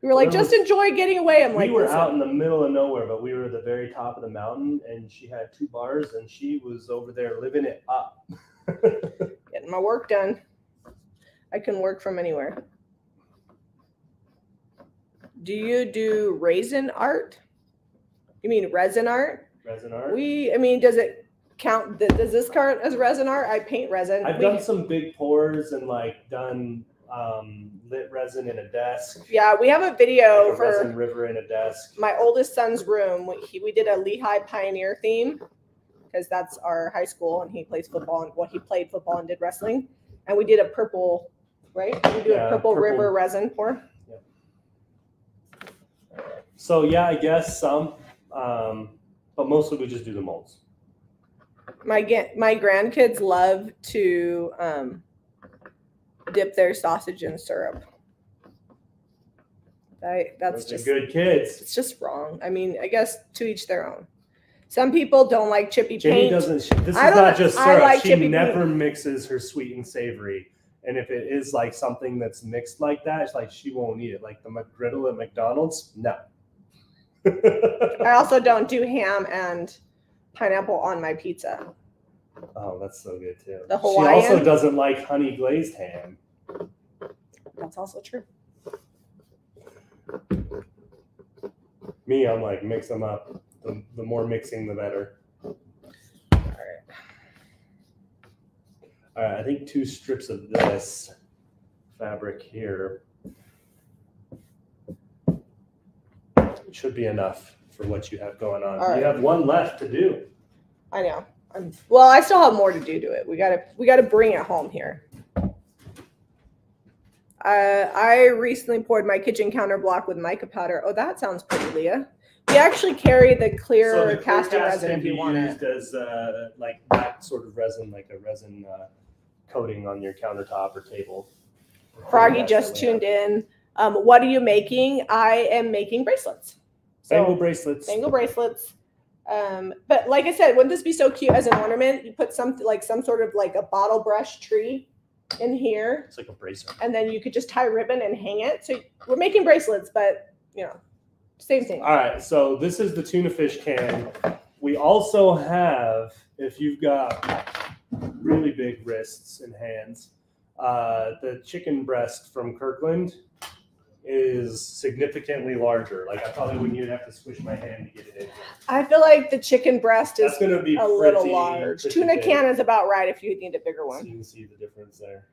We were like, just enjoy getting away. I'm like, we were out in the middle of nowhere, but we were at the very top of the mountain, and she had two bars, and she was over there living it up. getting my work done. I can work from anywhere. Do you do raisin art? You mean resin art? Resin art. We, I mean, does it count? th- Does this count as resin art? I paint resin. I've We- done some big pours and like done um, lit resin in a desk. yeah, we have a video like a for resin river in a desk. my oldest son's room. We, he, we did a Lehigh Pioneer theme because that's our high school, and he plays football and well, he played football and did wrestling, and we did a purple, right? We do Yeah, a purple, purple. river resin pour. So yeah, I guess some, um, but mostly we just do the molds. My my grandkids love to um, dip their sausage in syrup. I, that's Those just good kids. it's just wrong. I mean, I guess to each their own. Some people don't like chippy Jenny paint. doesn't. She, this is I don't- just I syrup. like she never mixes her sweet and savory. And if it is like something that's mixed like that, it's like she won't eat it. Like the McGriddle at McDonald's, no. I also don't do ham and pineapple on my pizza. oh, that's so good too. The She also Hawaiian? doesn't like honey glazed ham. That's also true. Me, I'm like mix them up. The, the more mixing, the better. All right. All right, I think two strips of this fabric here should be enough for what you have going on. All right. You have one left to do. I know. I'm, well, I still have more to do to it. We gotta we gotta bring it home here. Uh, I recently poured my kitchen counter block with mica powder. Oh, that sounds pretty, Leah. We actually carry the clear So the clear casting cast resin can if you be want it. used as uh, like that sort of resin, like a resin uh, coating on your countertop or table. Froggy just tuned in. Um, what are you making? I am making bracelets. Bangle bracelets. bangle bracelets. Um, but like I said, wouldn't this be so cute as an ornament? You put some like some sort of like a bottle brush tree in here, It's like a bracelet. and then you could just tie ribbon and hang it. So we're making bracelets, but you know, same thing. All right, so this is the tuna fish can. We also have, if you've got really big wrists and hands, uh, the chicken breast from Kirkland is significantly larger. Like I probably wouldn't even have to squish my hand to get it in. I feel like the chicken breast is That's going to be a little large. pretty Tuna big. can is about right if you need a bigger So one. you can see the difference there.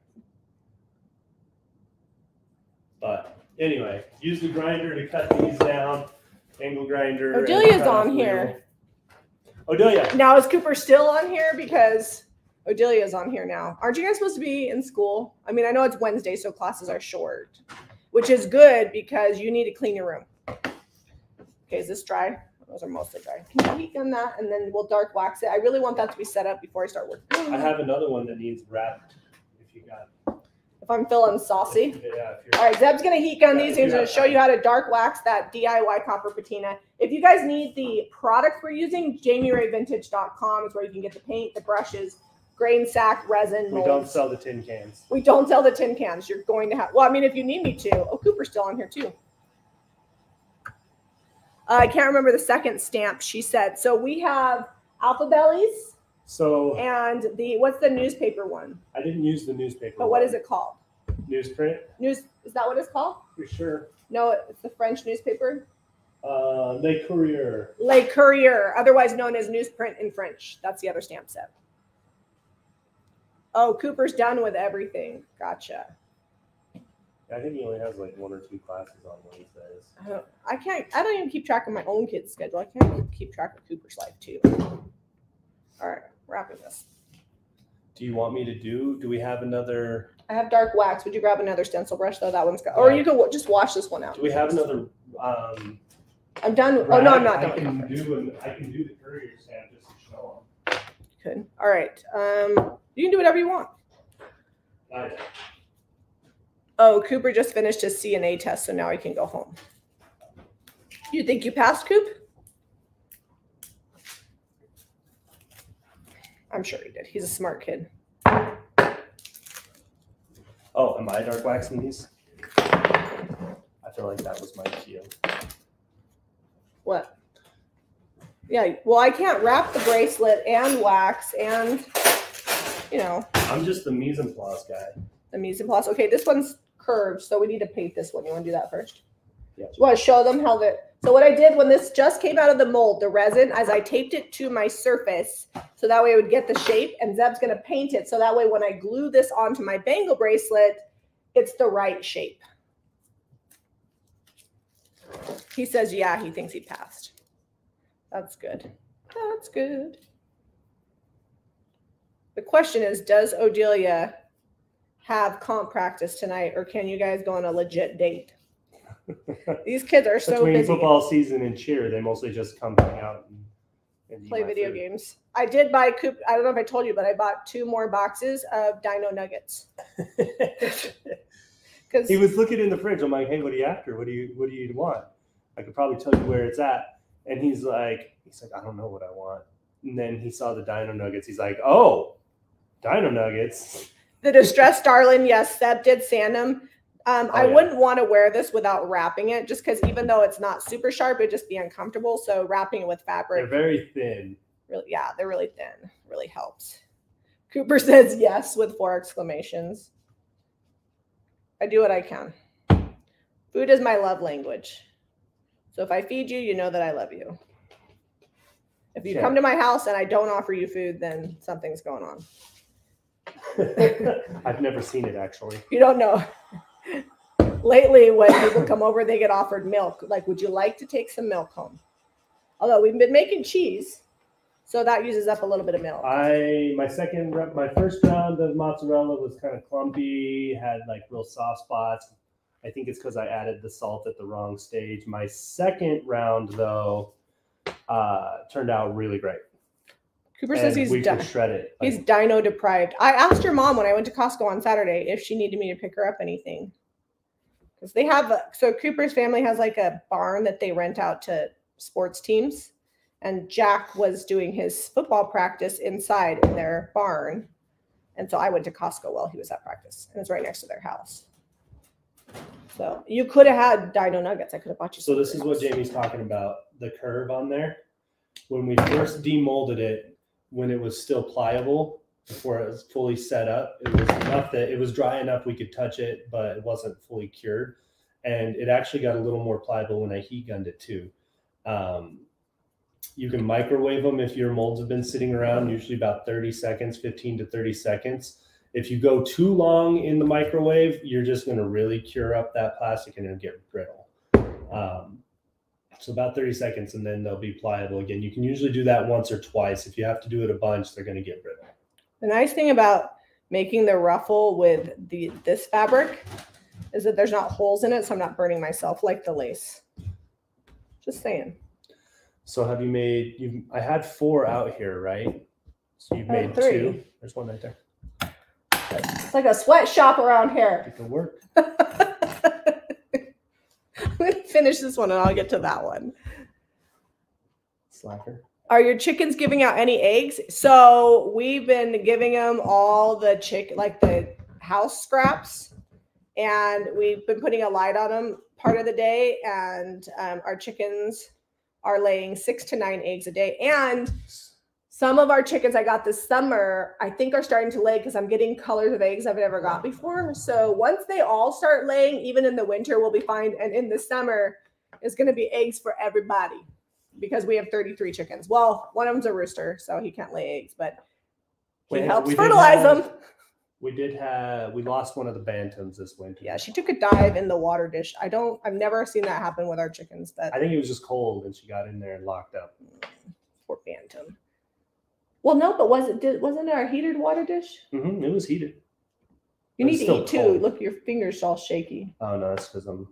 But anyway, use the grinder to cut these down. Angle grinder. and Odelia's on here. wheel. Odelia, Now is Cooper still on here because Odelia's on here now? Aren't you guys supposed to be in school? I mean, I know it's Wednesday, so classes are short, which is good because you need to clean your room. Okay, is this dry? Those are mostly dry. Can you heat gun that and then we'll dark wax it? I really want that to be set up before I start working. I have another one that needs wrapped. If you got, If I'm feeling saucy. Yeah. All right, Zeb's gonna heat gun Yeah, these. He's gonna show time. you how to dark wax that DIY copper patina. If you guys need the product we're using, JamiRayVintage.com is where you can get the paint, the brushes, grain sack, resin, We don't sell the tin cans. We don't sell the tin cans. You're going to have. Well, I mean, if you need me to. Oh, Cooper's still on here too. Uh, I can't remember the second stamp she said. So we have Alphabellies, So and the what's the newspaper one? I didn't use the newspaper. But what one. is it called? Newsprint. News is that what it's called? For sure. No, it's the French newspaper. Uh, Le Courrier. Le Courrier, otherwise known as newsprint in French. That's the other stamp set. Oh, Cooper's done with everything. Gotcha. I think he only has like one or two classes on Wednesdays. I don't. I can't. I don't even keep track of my own kids' schedule. I can't keep track of Cooper's life too. All right, wrapping this. Do you want me to do? Do we have another? I have dark wax. Would you grab another stencil brush though? That one's got. Or Yeah. you could wa- just wash this one out. Do we have another? Um, I'm done. with- Oh no, I'm not I done. can with do. An, I can do the courier stamp just to show them. Good. All right. Um, you can do whatever you want. I, Oh, Cooper just finished his CNA test, so now he can go home. You think you passed, Coop? I'm sure he did. He's a smart kid. oh, am I dark waxing these? I feel like that was my cue. What? Yeah, well, I can't wrap the bracelet and wax and, you know, I'm just the mise en place guy. the mise en place. Okay, this one's curved, so we need to paint this one. You want to do that first? Yeah. You want to show them how the. So what I did when this just came out of the mold, the resin, as I taped it to my surface, so that way it would get the shape, and Zeb's gonna paint it, so that way when I glue this onto my bangle bracelet, it's the right shape. He says, yeah, he thinks he passed. That's good. That's good. The question is, does Odelia have comp practice tonight, or can you guys go on a legit date? These kids are so Between busy. football season and cheer, they mostly just come hang out and, and play video food. games. I did buy Coop. I don't know if I told you, but I bought two more boxes of Dino Nuggets because he was looking in the fridge. I'm like, hey, what are you after? What do you what do you want? I could probably tell you where it's at. And he's like, he's like, I don't know what I want. And then he saw the Dino Nuggets. He's like, oh, Dino Nuggets. the distressed darling. Yes, Zeb did sand them. Um, Oh, I yeah. wouldn't want to wear this without wrapping it, just because even though it's not super sharp, it'd just be uncomfortable. So wrapping it with fabric. They're very thin. really, yeah, they're really thin. Really helps. Cooper says yes with four exclamations. I do what I can. Food is my love language. So if I feed you, you know that I love you. If you come to my house and I don't offer you food, then something's going on. I've never seen it actually. You don't know. Lately, when people come over, they get offered milk. Like, would you like to take some milk home? Although we've been making cheese, so that uses up a little bit of milk. I my second my first round of mozzarella was kind of clumpy, had like real soft spots. I think it's because I added the salt at the wrong stage. My second round though uh, turned out really great. Cooper says he's we done. shred it. He's dino deprived. I asked your mom when I went to Costco on Saturday if she needed me to pick her up anything. Because they have, a, so Cooper's family has like a barn that they rent out to sports teams. And Jack was doing his football practice inside in their barn. And so I went to Costco while he was at practice. And it's right next to their house. So you could have had dino nuggets. I could have bought you so this is your what. Jamie's talking about. The curve on there. When we first demolded it, when it was still pliable, before it was fully set up, it was enough that it was dry enough we could touch it, but it wasn't fully cured. And it actually got a little more pliable when I heat gunned it too. Um, you can microwave them if your molds have been sitting around, usually about 30 seconds, 15 to 30 seconds. If you go too long in the microwave, you're just going to really cure up that plastic and it'll get brittle. Um, so about 30 seconds and then they'll be pliable again. You can usually do that once or twice. If you have to do it a bunch, they're going to get brittle. The nice thing about making the ruffle with the this fabric is that there's not holes in it, so I'm not burning myself like the lace. Just saying. So have you made you I had four out here, right? So you've made three. two. There's one right there. It's like a sweatshop around here. It can work. I'm gonna finish this one and I'll get to that one. Slacker. Are your chickens giving out any eggs? So we've been giving them all the chick, like the house scraps, and we've been putting a light on them part of the day. And um, our chickens are laying six to nine eggs a day. And some of our chickens I got this summer, I think are starting to lay because I'm getting colors of eggs I've never got before. So once they all start laying, even in the winter, we'll be fine. And in the summer, it's going to be eggs for everybody because we have 33 chickens. Well, one of them's a rooster, so he can't lay eggs, but he We- helps fertilize have- them. We did have we lost one of the bantams this winter. Yeah, she took a dive in the water dish. I don't, I've never seen that happen with our chickens. That I think it was just cold and she got in there and locked up. Mm, poor bantam. Well, no, but was it? Did, wasn't it our heated water dish? Mm-hmm, it was heated. You need to eat too. cold. Look, your fingers all shaky. Oh no, that's because I'm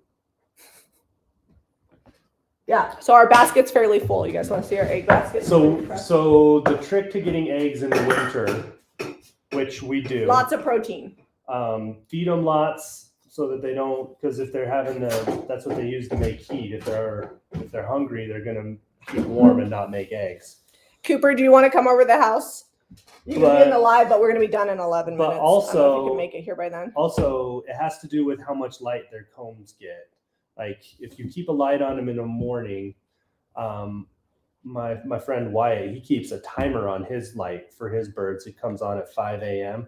Yeah. So our basket's fairly full. You guys want to see our egg basket? So, so the trick to getting eggs in the winter, which we do, lots of protein. um, feed them lots so that they don't, because if they're having the, that's what they use to make heat. If they're if they're hungry, they're gonna keep warm and not make eggs. Cooper, do you want to come over to the house? You can be in the live, but we're going to be done in 11 but minutes. I don't know if you also- can make it here by then. Also, it has to do with how much light their combs get. Like if you keep a light on them in the morning, um, my my friend Wyatt, he keeps a timer on his light for his birds. It comes on at 5 a.m.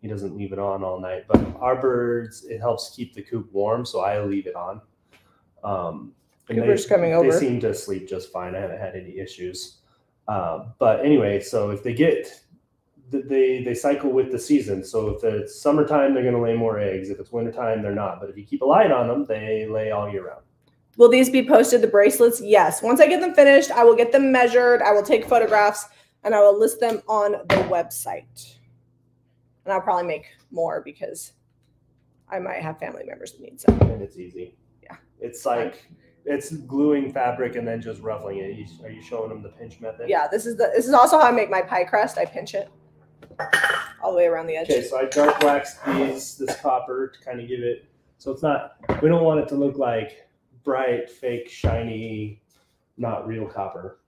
He doesn't leave it on all night. But our birds, it helps keep the coop warm, so I leave it on. Um, and Cooper's coming over. They seem to sleep just fine. I haven't had any issues. Uh, but anyway, so if they get they they cycle with the season. So if it's summertime, they're going to lay more eggs. If it's wintertime, they're not. But if you keep a light on them, they lay all year round. Will these be posted, the bracelets? Yes. Once I get them finished, I will get them measured. I will take photographs and I will list them on the website. And I'll probably make more because I might have family members that need some. and it's easy. Yeah. It's like it's gluing fabric and then just ruffling it. You- Are you showing them the pinch method? Yeah, this is the this is also how I make my pie crust. I pinch it all the way around the edge. Okay, so I dark waxed these this copper to kind of give it. So it's not. We don't want it to look like bright, fake, shiny, not real copper.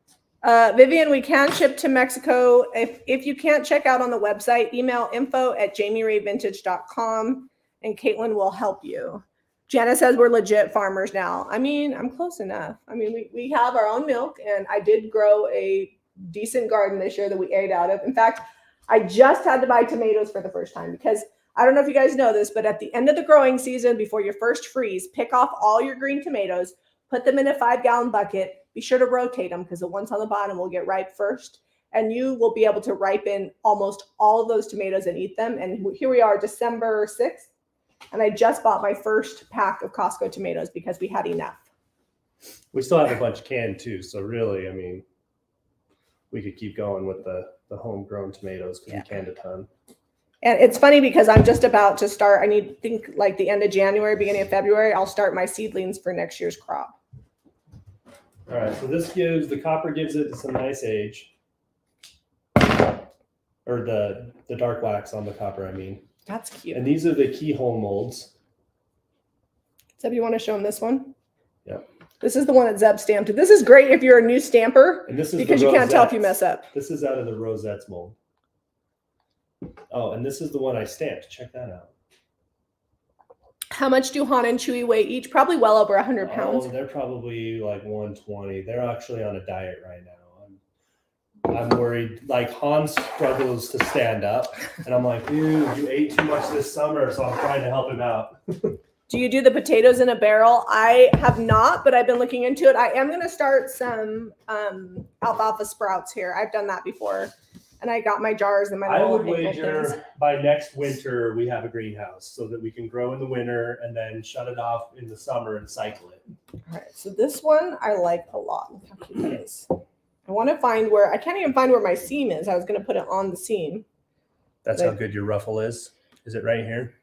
Uh, Vivian, we can ship to Mexico. If if you can't check out on the website, email info at jamirayvintage.com and Caitlin will help you. Jana says we're legit farmers now. I mean, I'm close enough. I mean, we, we have our own milk and I did grow a decent garden this year that we ate out of. In fact, I just had to buy tomatoes for the first time because I don't know if you guys know this, but at the end of the growing season, before your first freeze, pick off all your green tomatoes, put them in a five gallon bucket. Be sure to rotate them because the ones on the bottom will get ripe first. And you will be able to ripen almost all of those tomatoes and eat them. And here we are, December 6th. And I just bought my first pack of Costco tomatoes because we had enough. We still have a bunch canned too. So really, I mean, we could keep going with the the homegrown tomatoes because Yeah. we canned a ton. And it's funny because I'm just about to start. I need think like the end of January, beginning of February, I'll start my seedlings for next year's crop. All right, so this gives the copper gives it some nice age, or the the dark wax on the copper. I mean, That's cute. and these are the keyhole molds. Zeb, you want to show them this one? Yep. This is the one that Zeb stamped. This is great if you're a new stamper And this is because you can't tell if you mess up. This is out of the rosettes mold. Oh, and this is the one I stamped. Check that out. How much do Han and Chewy weigh each? Probably well over 100 pounds. Oh, they're probably like 120. They're actually on a diet right now. I'm, worried. Like Han struggles to stand up, and I'm like, dude, you ate too much this summer, so I'm trying to help him out. Do you do the potatoes in a barrel? I have not, but I've been looking into it. I am going to start some um, alfalfa sprouts here. I've done that before. And I got my jars and my I would wager things. by next winter we have a greenhouse so that we can grow in the winter and then shut it off in the summer and cycle it. All right, so this one I like a lot. Look how cute it is. I want to find where I can't even find where my seam is. I was going to put it on the seam. That's how good your ruffle is. Is it right here?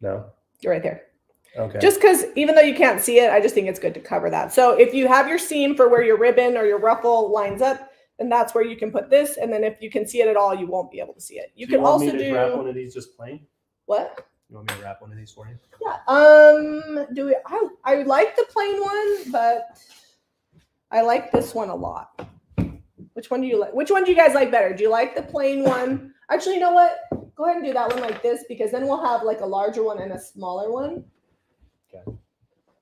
No. You're right there. Okay. Just because even though you can't see it, I just think it's good to cover that. So if you have your seam for where your ribbon or your ruffle lines up, then that's where you can put this. And then if you can see it at all, you won't be able to see it. You do can want also me to do wrap one of these just plain? what? You want me to wrap one of these for you? Yeah. Um. Do we? I I like the plain one, but I like this one a lot. Which one do you like? Which one do you guys like better? Do you like the plain one? Actually, you know what? Go ahead and do that one like this because then we'll have like a larger one and a smaller one. Okay.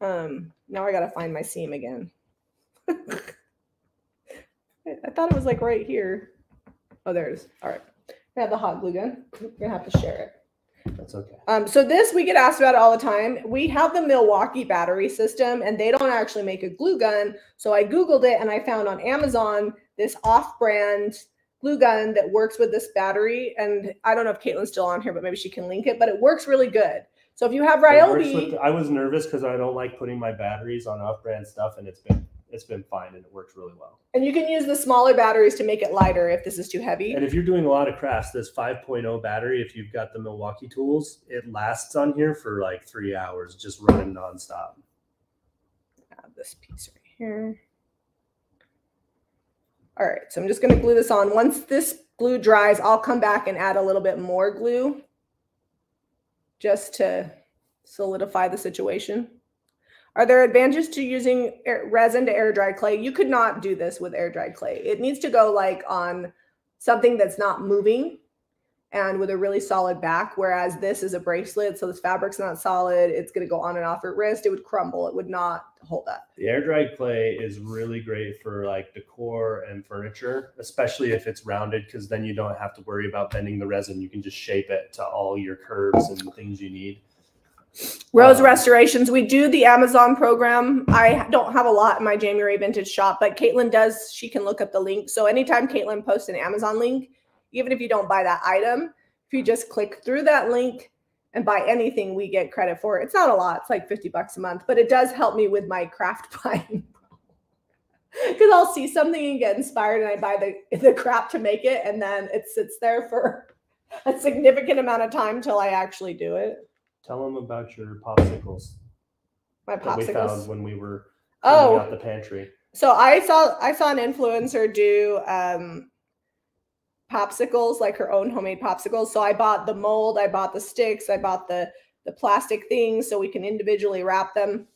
Um. Now I gotta find my seam again. I thought it was like right here. Oh, there it is. All right. I have the hot glue gun. We're gonna have to share it. That's okay. Um, so this we get asked about all the time. We have the Milwaukee battery system, and they don't actually make a glue gun. So I googled it, and I found on Amazon this off-brand glue gun that works with this battery. And I don't know if Caitlin's still on here, but maybe she can link it. But it works really good. So if you have Ryobi, I was nervous because I don't like putting my batteries on off-brand stuff, and it's been it's been fine and it works really well. and you can use the smaller batteries to make it lighter if this is too heavy. And if you're doing a lot of crafts, this 5.0 battery, if you've got the Milwaukee tools, it lasts on here for like three hours, just running nonstop. have this piece right here. All right, so I'm just gonna glue this on. Once this glue dries, I'll come back and add a little bit more glue just to solidify the situation. Are there advantages to using air, resin to air dry clay? You could not do this with air dry clay. It needs to go like on something that's not moving and with a really solid back. Whereas this is a bracelet, so this fabric's not solid. It's going to go on and off your wrist. It would crumble. It would not hold up. The air dry clay is really great for like decor and furniture, especially if it's rounded, because then you don't have to worry about bending the resin. You can just shape it to all your curves and things you need. Rose Um, restorations. We do the Amazon program. I don't have a lot in my Jami Ray Vintage shop, but Caitlin does. She can look up the link. So anytime Caitlin posts an Amazon link, even if you don't buy that item, if you just click through that link and buy anything, we get credit for it. It's not a lot. It's like 50 bucks a month, but it does help me with my craft buying. Because I'll see something and get inspired and I buy the, the crap to make it, and then it sits there for a significant amount of time till I actually do it. Tell them about your popsicles My that we popsicles. found when we were Oh, out the pantry. so I saw I saw an influencer do um popsicles, like her own homemade popsicles. So I bought the mold, I bought the sticks, I bought the the plastic things so we can individually wrap them.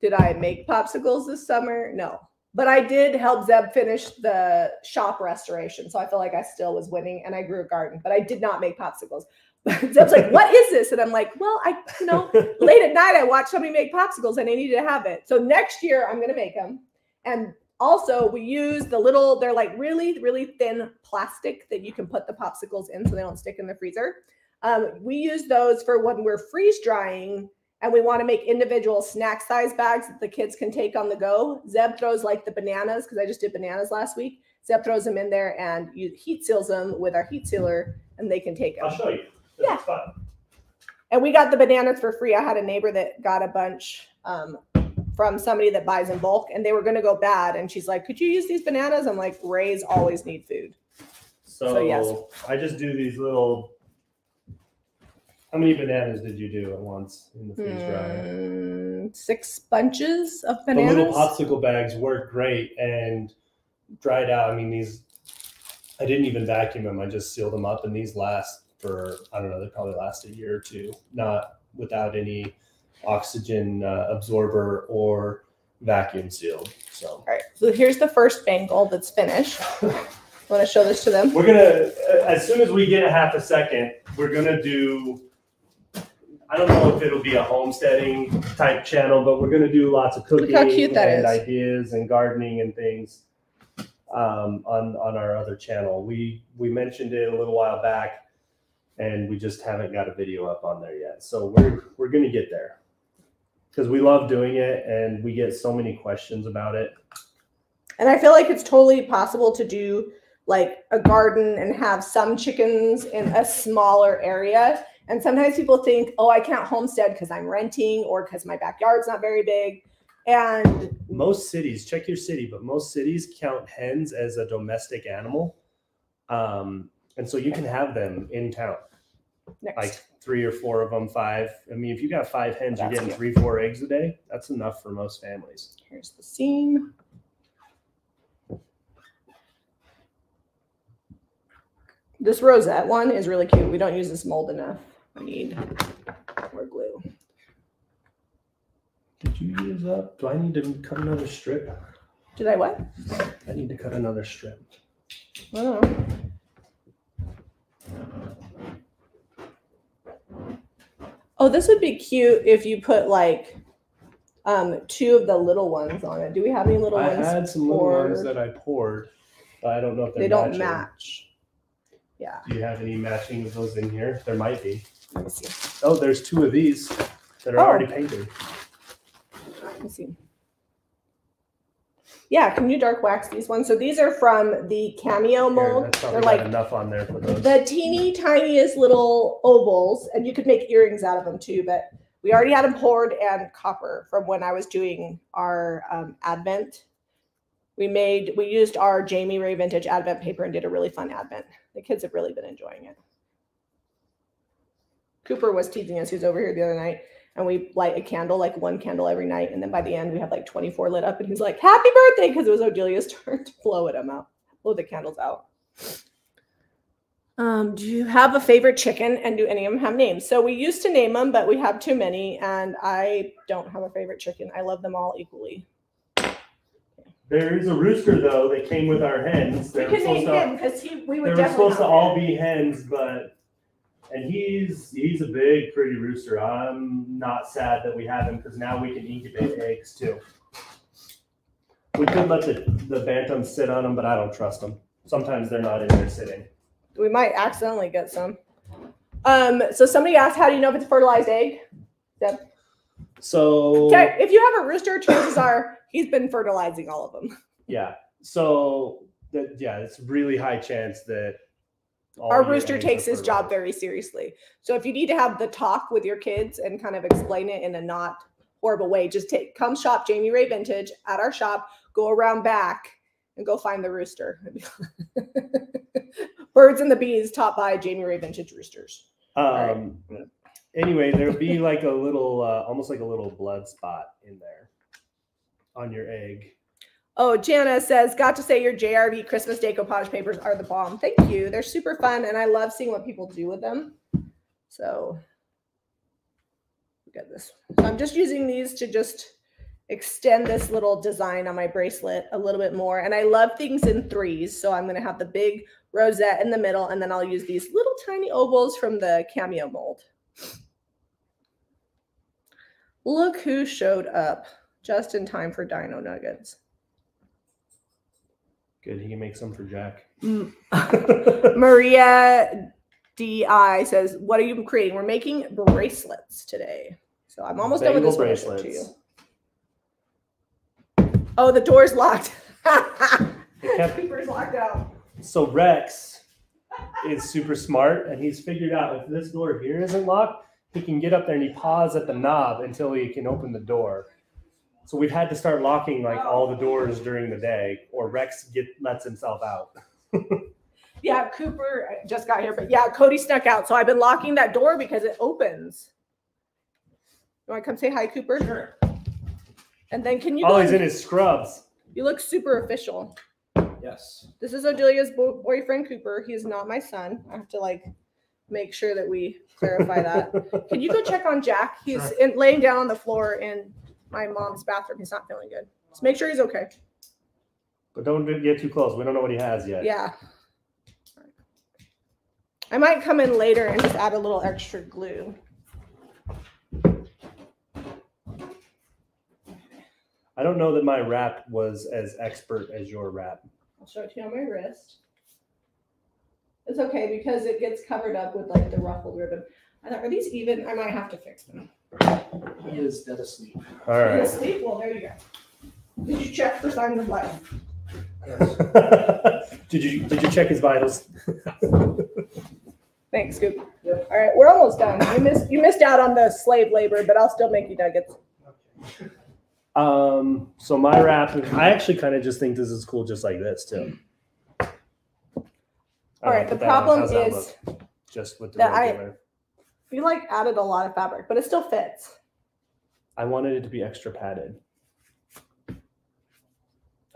Did I make popsicles this summer? No. But I did help Zeb finish the shop restoration. So I feel like I still was winning and I grew a garden, but I did not make popsicles. Zeb's like, what is this? And I'm like, well, I, you know, late at night I watched somebody make popsicles and I needed to have it. So next year I'm gonna make them. And also we use the little, they're like really, really thin plastic that you can put the popsicles in so they don't stick in the freezer. Um, we use those for when we're freeze drying and we want to make individual snack size bags that the kids can take on the go. Zeb throws like the bananas because I just did bananas last week. Zeb throws them in there and you heat seals them with our heat sealer and they can take them. I'll show you. Yeah. Fun. And we got the bananas for free. I had a neighbor that got a bunch um, from somebody that buys in bulk, and they were going to go bad. And she's like, "Could you use these bananas?" I'm like, "Rays always need food." So, So, yes. I just do these little. How many bananas did you do at once in the freeze dryer? Hmm, six bunches of bananas. The little popsicle bags work great and dried out. I mean, these. I didn't even vacuum them. I just sealed them up, and these last for I don't know. They probably last a year or two, not without any oxygen uh, absorber or vacuum sealed. So All right, so here's the first bangle that's finished. Want to show this to them? We're gonna, as soon as we get a half a second, we're gonna do. I don't know if it'll be a homesteading type channel, but we're gonna do lots of cooking how cute that and is. ideas and gardening and things um, on on our other channel. We we mentioned it a little while back, and we just haven't got a video up on there yet. So we're we're gonna get there because we love doing it, and we get so many questions about it. And I feel like it's totally possible to do like a garden and have some chickens in a smaller area. And sometimes people think, oh, I can't homestead because I'm renting or because my backyard's not very big. And most cities check your city but most cities count hens as a domestic animal um, and so you can have them in town next, like three or four of them five i mean if you got five hens you're That's getting cute. three four eggs a day that's enough for most families here's the seam. This rosette one is really cute. We don't use this mold enough. We need more glue. did you use up do i need to cut another strip Did I what? i need to cut another strip I don't know. Oh, this would be cute if you put like um, two of the little ones on it. Do we have any little I ones? I had some little ones that I poured, but I don't know if they're They don't matching. match. Yeah. Do you have any matching of those in here? There might be. Let me see. Oh, there's two of these that are Oh. already painted. Let me see. Yeah, can you dark wax these ones? So these are from the cameo mold. that's They're like enough on there for those. the teeny tiniest little ovals, and you could make earrings out of them too. But we already had them poured and copper from when I was doing our um, advent. We made we used our Jami Ray vintage advent paper and did a really fun advent. The kids have really been enjoying it. Cooper was teasing us. He was over here the other night, and we light a candle, like one candle every night, and then by the end we have like twenty four lit up, and he's like, "Happy birthday!" because it was Odelia's turn to blow it out, blow the candles out. Um, do you have a favorite chicken and do any of them have names? So we used to name them, but we have too many, and I don't have a favorite chicken. I love them all equally. There is a rooster though that came with our hens. They We were can supposed name to, him because he we they were supposed to all be hens, but and he's he's a big, pretty rooster. I'm not sad that we have him because now we can incubate eggs too. We could let the, the bantams sit on them, but I don't trust them. Sometimes they're not in there sitting. We might accidentally get some. Um, so somebody asked, how do you know if it's a fertilized egg? So Okay, if you have a rooster, chances are he's been fertilizing all of them. yeah, so that yeah, it's really high chance that Our rooster takes his job very seriously. So if you need to have the talk with your kids and kind of explain it in a not horrible way, just take come shop Jami Ray Vintage at our shop, go around back and go find the rooster. Birds and the Bees taught by Jami Ray Vintage Roosters. right. Um, anyway, there'll be like a little, uh, almost like a little blood spot in there on your egg. Oh, Jana says, got to say your JRV Christmas decoupage papers are the bomb. Thank you. They're super fun and I love seeing what people do with them. So at this. So I'm just using these to just extend this little design on my bracelet a little bit more. And I love things in threes. So I'm going to have the big rosette in the middle and then I'll use these little tiny ovals from the cameo mold. Look who showed up just in time for Dino Nuggets. Good, he can make some for Jack. Mm. Maria DI says, What are you creating? We're making bracelets today. So I'm almost done with Bangle this one. I to you. bracelets. Oh, the door's locked. It kept- Cooper's locked out. So Rex is super smart, and he's figured out if this door here isn't locked, he can get up there and he paws at the knob until he can open the door. So we've had to start locking like oh. all the doors during the day, or Rex get lets himself out. Yeah, Cooper just got here, but yeah, Cody snuck out. So I've been locking that door because it opens. You want to come say hi, Cooper? Sure. And then can you Oh, go? he's in his scrubs. you look super official. Yes. This is Odelia's bo- boyfriend, Cooper. He is not my son. I have to like make sure that we clarify that. Can you go check on Jack? He's Sure. in, laying down on the floor in my mom's bathroom. He's not feeling good. Just make sure he's okay. But don't get too close. We don't know what he has yet. Yeah. I might come in later and just add a little extra glue. I don't know that my wrap was as expert as your wrap. I'll show it to you on my wrist. It's okay because it gets covered up with like the ruffled ribbon. I thought, are these even? I might have to fix them. He is dead asleep. All right. Are asleep? Well, there you go. Did you check for signs of life? Yes. did you did you check his vitals? Thanks, Scoop. Yep. All right, we're almost done. You missed you missed out on the slave labor, but I'll still make you nuggets. Um, so my wrap, I actually kind of just think this is cool, just like this too. All right, the Put that on. problem How's that is look? just with the that I- regular. You like added a lot of fabric, but it still fits. I wanted it to be extra padded.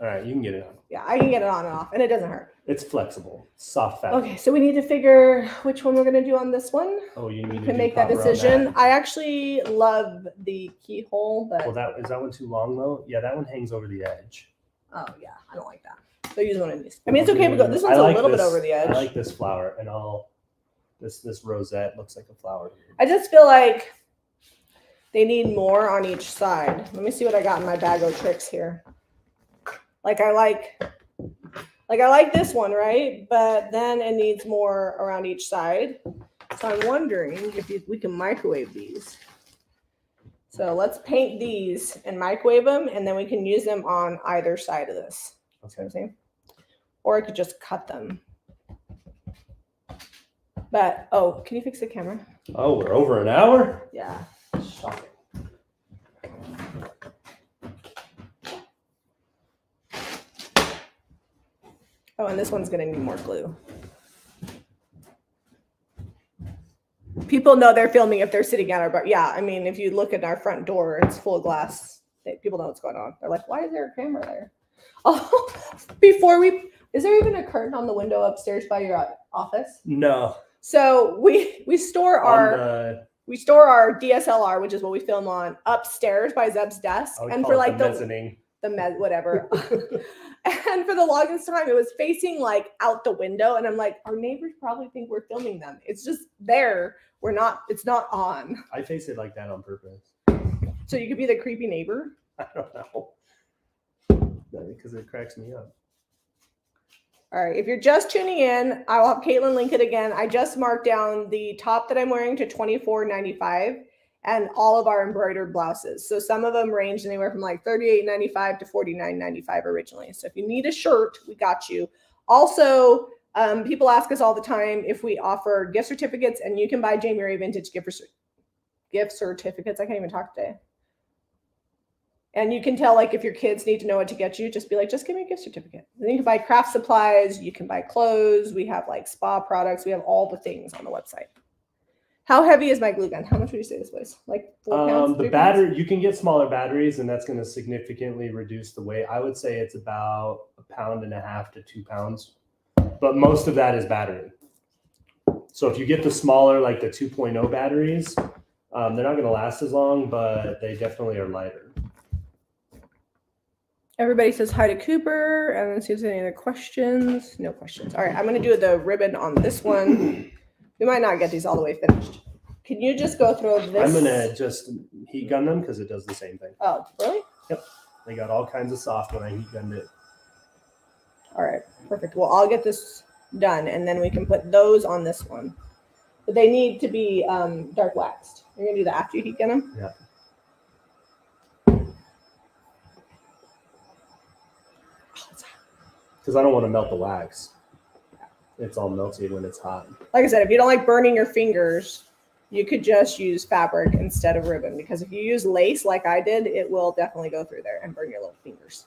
All right, you can get it on. Yeah, I can get it on and off, and it doesn't hurt. It's flexible, soft fabric. Okay, so we need to figure which one we're gonna do on this one. Oh, you need You to can make that decision. I actually love the keyhole, but Well, but that is that one too long though? Yeah, that one hangs over the edge. oh yeah, I don't like that. So use one of these. I mean, it's okay go. This one's like a little bit over the edge. I like this flower, and I'll this this rosette looks like a flower. I just feel like they need more on each side. Let me see what I got in my bag of tricks here. Like I like, like I like this one, right? But then it needs more around each side. So I'm wondering if you, we can microwave these. So let's paint these and microwave them, and then we can use them on either side of this. See what I'm saying? Or I could just cut them. But oh, can you fix the camera? Oh, we're over an hour? Yeah. Shocking. Oh, and this one's gonna need more glue. People know they're filming if they're sitting at our bar. Yeah, I mean, if you look at our front door, it's full of glass. They, people know what's going on. They're like, "Why is there a camera there?" Oh, before we, is there even a curtain on the window upstairs by your office? No. So we we store our the, we store our DSLR, which is what we film on, upstairs by Zeb's desk, and for like the the mezzanine. the med whatever. and for the longest time, it was facing like out the window, and I'm like, our neighbors probably think we're filming them. It's just there. We're not. It's not on. I face it like that on purpose. So you could be the creepy neighbor. I don't know. Because it cracks me up. All right. If you're just tuning in, I will have Caitlin link it again. I just marked down the top that I'm wearing to $24.95 and all of our embroidered blouses. So some of them ranged anywhere from like $38.95 to $49.95 originally. So if you need a shirt, we got you. Also, um, people ask us all the time if we offer gift certificates, and you can buy Jami Ray Vintage gift, gift certificates. I can't even talk today. And you can tell, like, if your kids need to know what to get you, just be like, just give me a gift certificate. Then you can buy craft supplies, you can buy clothes. We have like spa products. We have all the things on the website. How heavy is my glue gun? How much would you say this weighs? Like four pounds? Um, the three pounds? battery, you can get smaller batteries, and that's going to significantly reduce the weight. I would say it's about a pound and a half to two pounds, but most of that is battery. So if you get the smaller, like the 2.0 batteries, um, they're not going to last as long, but they definitely are lighter. Everybody says hi to Cooper and then see if there's any other questions. No questions. All right, I'm gonna do the ribbon on this one. We might not get these all the way finished. Can you just go through this? I'm gonna just heat gun them because it does the same thing. Oh, really? Yep. They got all kinds of soft when I heat gunned it. All right, perfect. Well, I'll get this done and then we can put those on this one. But they need to be um, dark waxed. You're gonna do that after you heat gun them? Yeah. Oh, it's hot. Because I don't want to melt the wax. It's all melty when it's hot. Like I said, if you don't like burning your fingers, you could just use fabric instead of ribbon because if you use lace like I did, it will definitely go through there and burn your little fingers.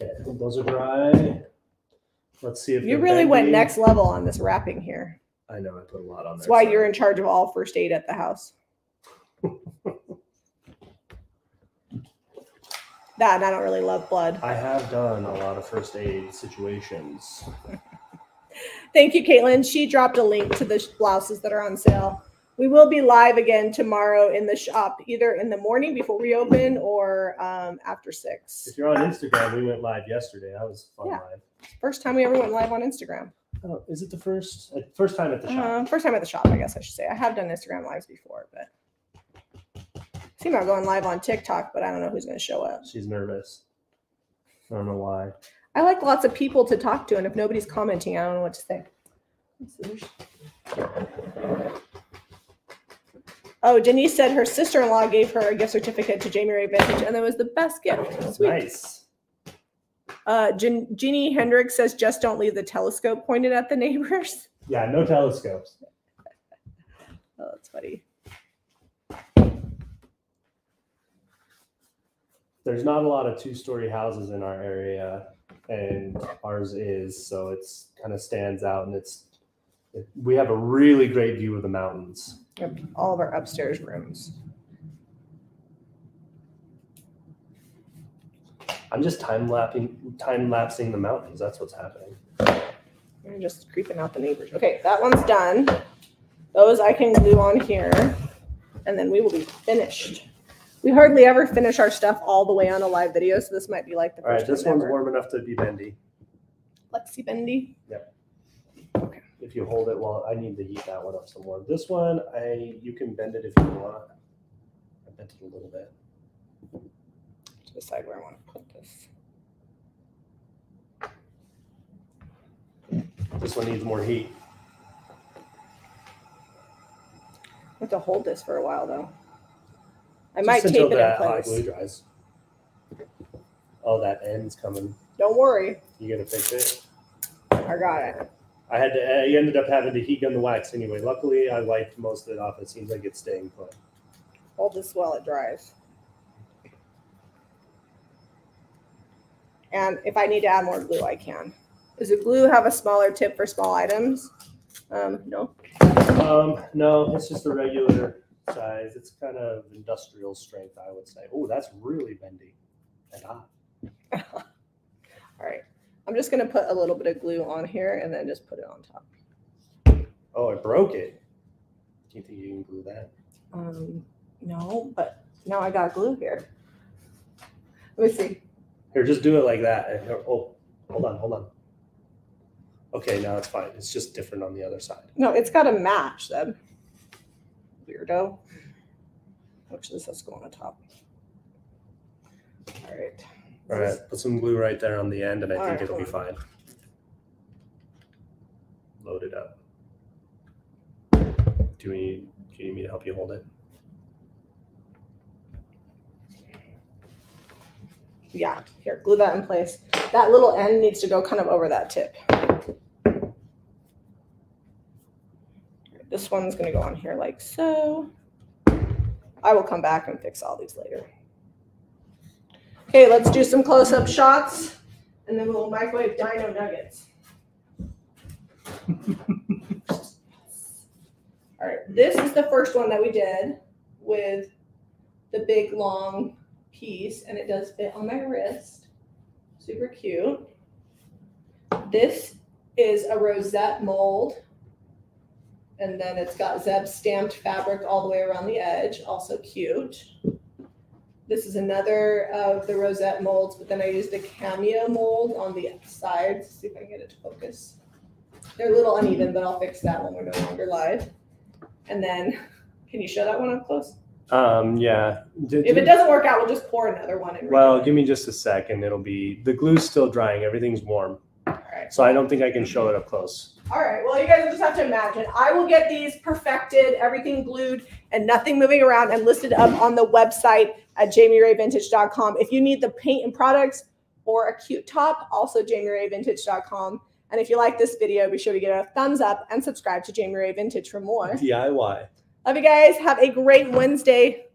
Okay, those are dry. Let's see if You they're really went next level on this wrapping here. I know I put a lot on. That's why so- you're in charge of all first aid at the house. That and I don't really love blood. I have done a lot of first aid situations. Thank you, Caitlin. She dropped a link to the blouses that are on sale. We will be live again tomorrow in the shop, either in the morning before we open or um, after six. If you're on Instagram, we went live yesterday. That was fun Yeah. live. First time we ever went live on Instagram. Oh, is it the first? uh, First time at the shop. Um, first time at the shop, I guess I should say. I have done Instagram lives before, but seem about going live on TikTok, but I don't know who's going to show up. She's nervous. I don't know why. I like lots of people to talk to, and if nobody's commenting, I don't know what to say. Oh, Denise said her sister-in-law gave her a gift certificate to Jami Ray Vintage, and that was the best gift. Sweet. Nice. Uh, Jen- Jeannie Hendricks says, "Just don't leave the telescope pointed at the neighbors." Yeah, no telescopes. Oh, that's funny. There's not a lot of two-story houses in our area, and ours is, so it's kind of stands out, and it's. It, we have a really great view of the mountains. Yep, all of our upstairs rooms. I'm just time lapsing, time lapsing the mountains. That's what's happening. You're just creeping out the neighbors. Okay, that one's done. Those I can glue on here, and then we will be finished. We hardly ever finish our stuff all the way on a live video, so this might be like the All right, first this one's ever. warm enough to be bendy. Flexi bendy. Yep. Okay. If you hold it while, I need to heat that one up some more. This one, I, you can bend it if you want. I bent it a little bit. To decide where I want to put this. This one needs more heat. I have to hold this for a while though. I Just might until tape it in that hot glue place. dries. Oh, that end's coming. Don't worry, You gotta fix it. I got it. I had to, I ended up having to heat gun the wax anyway. Luckily, I wiped most of it off. It seems like it's staying put. Hold this while it dries. And if I need to add more glue, I can. Does the glue have a smaller tip for small items? Um, no. Um, no, it's just a regular size. It's kind of industrial strength, I would say. Oh, that's really bendy and hot. All right. I'm just gonna put a little bit of glue on here and then just put it on top. Oh, I broke it. Do you think you can glue that? Um, no, but now I got glue here. Let me see. Here, just do it like that. Here- Oh, hold on, hold on. Okay, now it's fine. It's just different on the other side. No, it's got to match then. Weirdo. Actually, this has to go on the top. All right. All right, put some glue right there on the end, and I All think right, it'll be fine. Load it up. Do we need, do you need me to help you hold it? Yeah, here, glue that in place. That little end needs to go kind of over that tip. This one's gonna go on here like so. I will come back and fix all these later. Okay, let's do some close-up shots and then we'll microwave dino nuggets. All right, this is the first one that we did with the big long piece and it does fit on my wrist. Super cute. This is a rosette mold. And then it's got Zeb stamped fabric all the way around the edge, also cute. This is another of the rosette molds, but then I used a cameo mold on the sides. See if I can get it to focus. They're a little uneven, but I'll fix that when we're no longer live. And then, can you show that one up close? Um, yeah. If it doesn't work out, we'll just pour another one in. Well, give me just a second. It'll be, the glue's still drying. Everything's warm. All right. So I don't think I can show it up close. All right. Well, you guys just have to imagine. I will get these perfected, everything glued and nothing moving around and listed up on the website at jamirayvintage.com. If you need the paint and products or a cute top, also jamirayvintage.com. And if you like this video, be sure to give it a thumbs up and subscribe to Jami Ray Vintage for more. DIY. Love you guys. Have a great Wednesday.